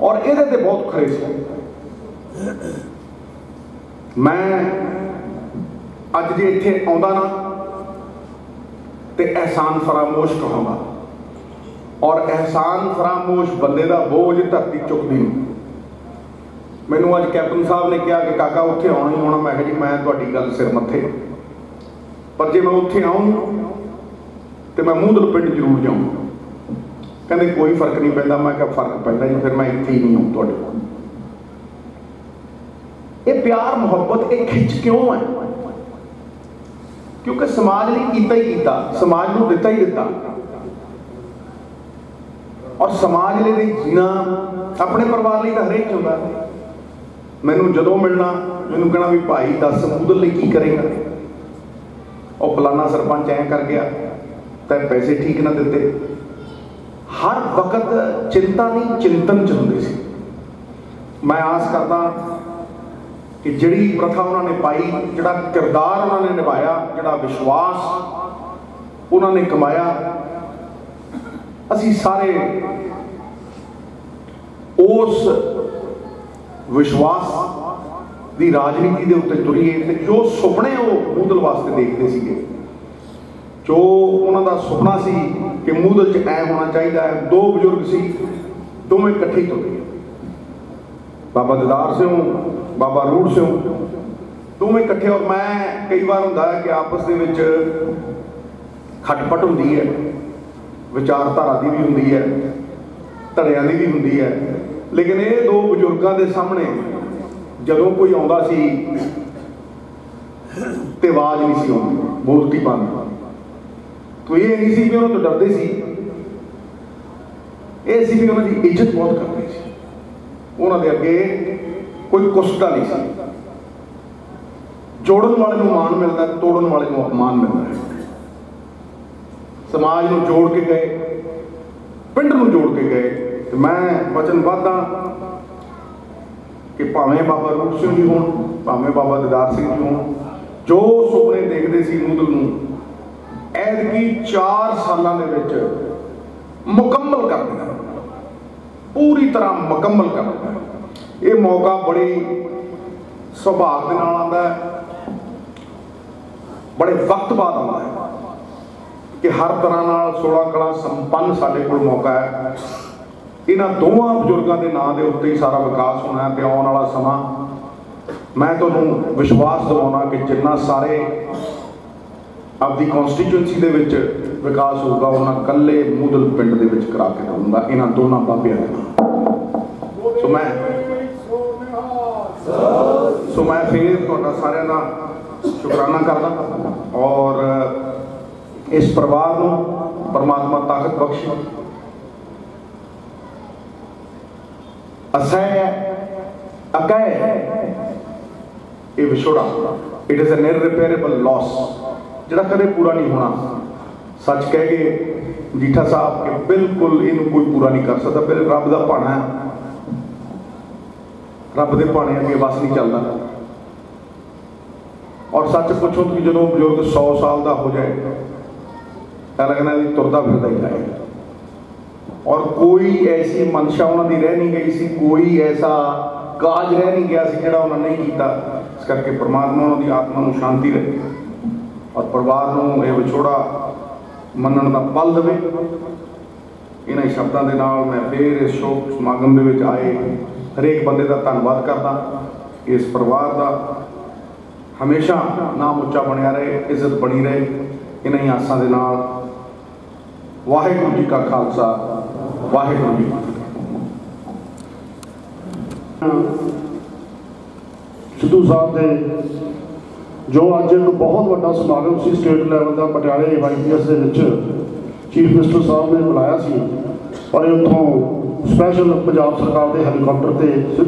ਔਰ ਇਹਦੇ ਤੇ ਬਹੁਤ ਖਰੇ ਸੀ। ਮੈਂ ਅੱਜ ਜੇ ਇੱਥੇ ਆਉਂਦਾ ਨਾ, ਤੇ ਅਹਿਸਾਨ ਫਰਾਮੋਸ਼ ਕਹਾਂਗਾ ਔਰ ਅਹਿਸਾਨ ਫਰਾਮੋਸ਼ ਬੰਦੇ ਦਾ ਬੋਝ ਧਰਤੀ ਚੁੱਕਦੀ ਨਹੀਂ ਮੈਨੂੰ ਅੱਜ ਕੈਪਟਨ ਸਾਹਿਬ ਨੇ ਕਿਹਾ ਕਿ ਕਾਕਾ ਉੱਥੇ ਆਉਣਾ ਹੀ ਆਉਣਾ। ਮੈਂ ਕਿਹਾ ਜੀ, ਮੈਂ ਤੁਹਾਡੀ ਗੱਲ ਸਿਰ ਮੱਥੇ ਪਰ ਜੇ ਮੈਂ ਉੱਥੇ ਆਉਂ ਤੇ ਮੈਂ ਮੂੰਹਦਲ ਪਿੰਡ ਜ਼ਰੂਰ ਜਾਊਂ ਕਹਿੰਦੇ ਕੋਈ ਫ਼ਰਕ ਨਹੀਂ ਪੈਂਦਾ। ਮੈਂ ਕਿਹਾ ਫ਼ਰਕ ਪੈਂਦਾ ਜੀ ਫਿਰ ਮੈਂ ਇੱਥੇ ਹੀ ਨਹੀਂ ਆਉਂ ਤੁਹਾਡੇ ਕੋਲ। ਇਹ ਪਿਆਰ, ਮੁਹੱਬਤ, ਇਹ ਖਿੱਚ ਕਿਉਂ ਹੈ? ਕਿਉਂਕਿ ਸਮਾਜ ਲਈ ਕੀਤਾ ਹੀ ਕੀਤਾ, ਸਮਾਜ ਨੂੰ ਦਿੱਤਾ ਹੀ ਦਿੱਤਾ। ਔਰ ਸਮਾਜ ਲਈ ਜੀਣਾ ਆਪਣੇ ਪਰਿਵਾਰ ਲਈ ਤਾਂ ਹਰੇਕ ਚਾਹੁੰਦਾ ਮੈਨੂੰ ਜਦੋਂ ਮਿਲਣਾ, ਮੈਨੂੰ ਕਹਿਣਾ ਵੀ ਭਾਈ ਦੱਸ ਉਹਦੇ ਲਈ ਕੀ ਕਰੇਗਾ? ਉਹ ਫਲਾਨਾ ਸਰਪੰਚ ਐਂ ਕਰ ਗਿਆ, ਤਾਂ ਪੈਸੇ ਠੀਕ ਨਾ ਦਿੱਤੇ। ਹਰ ਵਕਤ ਚਿੰਤਾ ਨਹੀਂ, ਚਿੰਤਨ ਚ ਹੁੰਦੇ ਸੀ। ਮੈਂ ਆਸ ਕਰਦਾ ਕਿ ਜਿਹੜੀ ਪ੍ਰਥਾ ਉਹਨਾਂ ਨੇ ਪਾਈ, ਜਿਹੜਾ ਕਿਰਦਾਰ ਉਹਨਾਂ ਨੇ ਨਿਭਾਇਆ, ਜਿਹੜਾ ਵਿਸ਼ਵਾਸ ਉਹਨਾਂ ਨੇ ਕਮਾਇਆ, ਅਸੀਂ ਸਾਰੇ ਉਸ ਵਿਸ਼ਵਾਸ ਦੀ ਰਾਜਨੀਤੀ ਦੇ ਉੱਤੇ ਤੁਰੀਏ ਤੇ ਜੋ ਸੁਪਨੇ ਉਹ ਮੂਦਲ ਵਾਸਤੇ ਦੇਖਦੇ ਸੀਗੇ, ਜੋ ਉਹਨਾਂ ਦਾ ਸੁਪਨਾ ਸੀ ਕਿ ਮੂਦਲ 'ਚ ਐ ਹੋਣਾ ਚਾਹੀਦਾ ਹੈ, ਦੋ ਬਜ਼ੁਰਗ ਸੀ, ਦੋਵੇਂ ਇਕੱਠੇ ਤੁਰੇ। ਬਾਬਾ ਦਦਾਰ ਸਿੰਘ, ਬਾਬਾ ਰੂੜ ਸਿੰਘ। ਦੋਵੇਂ ਇਕੱਠੇ ਔਰ ਮੈਂ ਕਈ ਵਾਰ ਹੁੰਦਾ ਹੈ ਕਿ ਆਪਸ ਦੇ ਵਿੱਚ ਖਟਪਟ ਹੁੰਦੀ ਹੈ, ਵਿਚਾਰਧਾਰਾ ਦੀ ਵੀ ਹੁੰਦੀ ਹੈ, ਧੜਿਆਂ ਦੀ ਵੀ ਹੁੰਦੀ ਹੈ। ਲੇਕਿਨ ਇਹ ਦੋ ਬਜ਼ੁਰਗਾਂ ਦੇ ਸਾਹਮਣੇ ਜਦੋਂ ਕੋਈ ਆਉਂਦਾ ਸੀ ਤੇ ਆਵਾਜ਼ ਨਹੀਂ ਸੀ ਆਉਂਦੀ ਬੋਲਤੀ ਬੰਦ ਕੋਈ ਇਹ ਨਹੀਂ ਸੀ ਕਿ ਉਹਨਾਂ ਤੋਂ ਡਰਦੇ ਸੀ। ਇਹ ਸੀ ਕਿ ਉਹਨਾਂ ਦੀ ਇੱਜ਼ਤ ਬਹੁਤ ਕਰਦੇ ਸੀ। ਉਹਨਾਂ ਦੇ ਅੱਗੇ ਕੋਈ ਕੁਸਤਾ ਨਹੀਂ ਸੀ। ਜੋੜਨ ਵਾਲੇ ਨੂੰ ਮਾਣ ਮਿਲਦਾ ਹੈ, ਤੋੜਨ ਵਾਲੇ ਨੂੰ ਅਪਮਾਨ ਮਿਲਦਾ ਹੈ। ਸਮਾਜ ਨੂੰ ਜੋੜ ਕੇ ਗਏ ਪਿੰਡ ਨੂੰ ਜੋੜ ਕੇ ਗਏ। ਤੇ ਮੈਂ ਵਚਨਬੱਧਾਂ ਕਿ ਭਾਵੇਂ ਬਾਬਾ ਰੂਪ ਸਿੰਘ ਜੀ ਹੋਣ ਭਾਵੇਂ ਬਾਬਾ ਦਿਦਾਰ ਸਿੰਘ ਜੀ ਹੋਣ ਜੋ ਸੁਪਨੇ ਦੇਖਦੇ ਸੀ ਮੂਦਲ ਨੂੰ ਐਤਕੀ 4 ਸਾਲਾਂ ਦੇ ਵਿੱਚ ਮੁਕੰਮਲ ਕਰ ਦੇਣਾ ਪੂਰੀ ਤਰ੍ਹਾਂ ਮੁਕੰਮਲ ਕਰ। ਇਹ ਮੌਕਾ ਬੜੀ ਸੁਭਾਗ ਦੇ ਨਾਲ ਆਉਂਦਾ ਹੈ। ਬੜੇ ਵਕਤ ਬਾਅਦ ਆਉਂਦਾ ਹੈ ਕਿ ਹਰ ਤਰ੍ਹਾਂ ਨਾਲ 16 ਕਲਾ ਸੰਪੰਨ ਸਾਡੇ ਕੋਲ ਮੌਕਾ ਹੈ। ਇਹਨਾਂ ਦੋਵਾਂ ਬਜ਼ੁਰਗਾਂ ਦੇ ਨਾਂ ਦੇ ਉੱਤੇ ਹੀ ਸਾਰਾ ਵਿਕਾਸ ਹੋਣਾ ਹੈ ਤੇ ਆਉਣ ਵਾਲਾ ਸਮਾਂ। ਮੈਂ ਤੁਹਾਨੂੰ ਵਿਸ਼ਵਾਸ ਦਿਵਾਉਣਾ ਕਿ ਜਿੰਨਾ ਸਾਰੇ ਆਪਦੀ ਕਨਸਟੀਚੁਐਂਸੀ ਦੇ ਵਿੱਚ ਵਿਕਾਸ ਹੋਊਗਾ, ਉਹਨਾਂ ਕੱਲੇ ਮੂਦਲ ਪਿੰਡ ਦੇ ਵਿੱਚ ਕਰਾ ਕੇ ਦਊਂਗਾ। ਇਹਨਾਂ ਦੋਨਾਂ ਬਾਬਿਆਂ ਦੇ ਨਾਲ। ਸੋ ਮੈਂ ਸੋ ਮੈਂ ਫੇਰ ਤੁਹਾਡਾ ਸਾਰਿਆਂ ਦਾ ਸ਼ੁਕਰਾਨਾ ਕਰਦਾ ਔਰ ਇਸ ਪਰਿਵਾਰ ਨੂੰ ਪਰਮਾਤਮਾ ਤਾਕਤ ਬਖਸ਼ੇ। ਅਸਹਿ ਅਕੈ ਇਹ ਵਿਛੋੜਾ। It is an irreparable loss ਜਿਹੜਾ ਕਦੇ ਪੂਰਾ ਨਹੀਂ ਹੋਣਾ। ਸੱਚ ਕਹਿ ਕੇ ਜੀਠਾ ਸਾਹਿਬ ਕਿ ਬਿਲਕੁਲ ਇਹਨੂੰ ਕੋਈ ਪੂਰਾ ਨਹੀਂ ਕਰ ਸਕਦਾ। ਫਿਰ ਰੱਬ ਦਾ ਭਾਣਾ ਹੈ। ਰੱਬ ਦੇ ਭਾਣੇ ਅੱਗੇ ਵਸ ਨਹੀਂ ਚੱਲਦਾ। ਔਰ ਸੱਚ ਪੁੱਛੋ ਕਿ ਜਦੋਂ ਬਜ਼ੁਰਗ 100 ਸਾਲ ਦਾ ਹੋ ਜਾਏ, ਤਾਂ ਲੱਗਣਾ ਵੀ ਤੁਰਦਾ ਫਿਰਦਾ ਹੀ ਜਾਏ ਔਰ ਕੋਈ ਐਸੀ ਮਨਸ਼ਾ ਉਹਨਾਂ ਦੀ ਰਹਿ ਨਹੀਂ ਗਈ ਸੀ, ਕੋਈ ਐਸਾ ਕਾਜ ਰਹਿ ਨਹੀਂ ਗਿਆ ਸੀ ਜਿਹੜਾ ਉਹਨਾਂ ਨੇ ਨਹੀਂ ਕੀਤਾ। ਇਸ ਕਰਕੇ ਪ੍ਰਮਾਤਮਾ ਉਹਨਾਂ ਦੀ ਆਤਮਾ ਨੂੰ ਸ਼ਾਂਤੀ ਰਹੇ। ਔਰ ਪਰਿਵਾਰ ਨੂੰ ਇਹ ਵਿਛੋੜਾ ਮੰਨਣ ਦਾ ਪਲ ਦੇਵੇ। ਇਹਨਾਂ ਸ਼ਬਦਾਂ ਦੇ ਨਾਲ ਮੈਂ ਫੇਰ ਇਸ ਸ਼ੋਕ ਸਮਾਗਮ ਦੇ ਵਿੱਚ ਆਏ। ਹਰੇਕ ਬੰਦੇ ਦਾ ਧੰਨਵਾਦ ਕਰਦਾ। ਇਸ ਪਰਿਵਾਰ ਦਾ ਹਮੇਸ਼ਾ ਨਾਮ ਉੱਚਾ ਬਣਿਆ ਰਹੇ, ਇੱਜ਼ਤ ਬਣੀ ਰਹੇ। ਇਹਨਾਂ ਹੀ ਆਸਾਂ ਦੇ ਨਾਲ ਵਾਹਿਗੁਰੂ ਜੀ ਕਾ ਖਾਲਸਾ, ਵਾਹਿਗੁਰੂ ਜੀ ਸਿੱਧੂ ਸਾਹਿਬ ਦੇ ਜੋ ਅੱਜ ਇੱਕ ਬਹੁਤ ਵੱਡਾ ਸਮਾਗਮ ਸੀ ਸਟੇਟ ਲੈਵਲ ਦਾ ਪਟਿਆਲੇ ਵਾਈਪੀਐਸ ਦੇ ਵਿੱਚ ਚੀਫ ਮਿਨਿਸਟਰ ਸਾਹਿਬ ਨੇ ਬੁਲਾਇਆ ਸੀ। ਔਰ ਇਹ ਉੱਥੋਂ ਸਪੈਸ਼ਲ ਪੰਜਾਬ ਸਰਕਾਰ ਦੇ ਹੈਲੀਕਾਪਟਰ ਤੇ ਸਿ-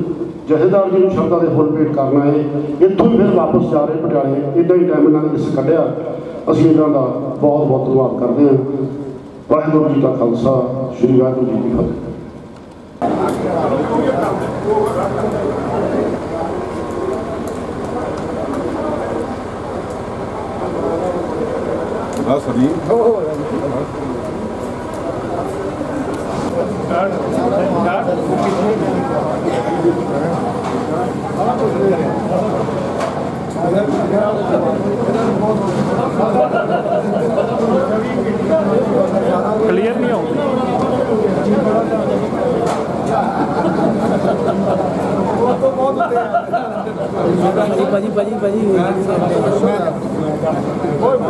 ਜਥੇਦਾਰ ਜੀ ਨੂੰ ਸ਼ਰਧਾ ਦੇ ਫੁੱਲ ਭੇਟ ਕਰਨਾ ਹੈ ਇੱਥੋਂ ਹੀ ਫਿਰ ਵਾਪਸ ਜਾ ਰਹੇ ਪਟਿਆਲੇ। ਇਦਾਂ ਹੀ ਟਾਈਮ ਇਹਨਾਂ ਨੇ ਇਸ ਕੱਢਿਆ। ਅਸੀਂ ਇਹਨਾਂ ਦਾ ਬਹੁਤ ਬਹੁਤ ਧੰਨਵਾਦ ਕਰਦੇ ਹਾਂ। ਵਾਹਿਗੁਰੂ ਜੀ ਕਾ ਖਾਲਸਾ, ਸ੍ਰੀ ਵਾਹਿਗੁਰੂ ਜੀ ਕੀ ਫਤਿਹ। ਬਸ ਜੀ ਕਲੀਅਰ ਨਹੀਂ ਆਉਂਦੀ ਭਾਜੀ ਭਾਜੀ ਭਾਜੀ ਭਾਜੀ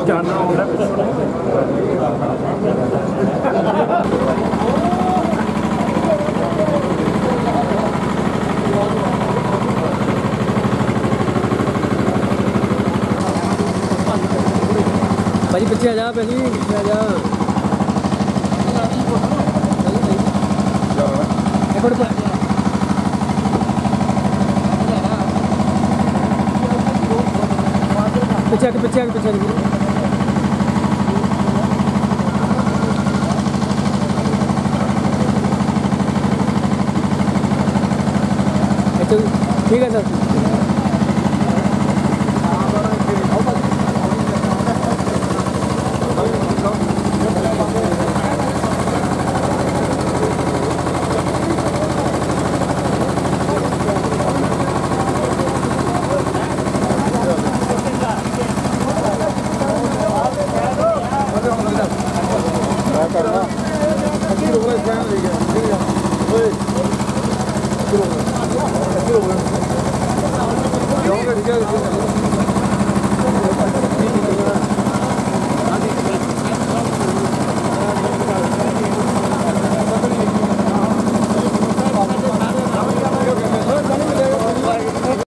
ਜਾਨਣਾ ਹੁੰਦਾ ਭਾਜੀ ਪਿੱਛੇ ਆ ਜਾ ਭਾਜੀ, ਪਿੱਛੇ ਆ ਜਾ। ਇੱਕ ਮਿੰਟ ਪਿੱਛੇ ਆ ਕੇ ਪਿੱਛੇ ਆ ਕੇ ਪਿੱਛੇ ਆ ਕੇ ਅੱਛਾ ਜੀ, ਠੀਕ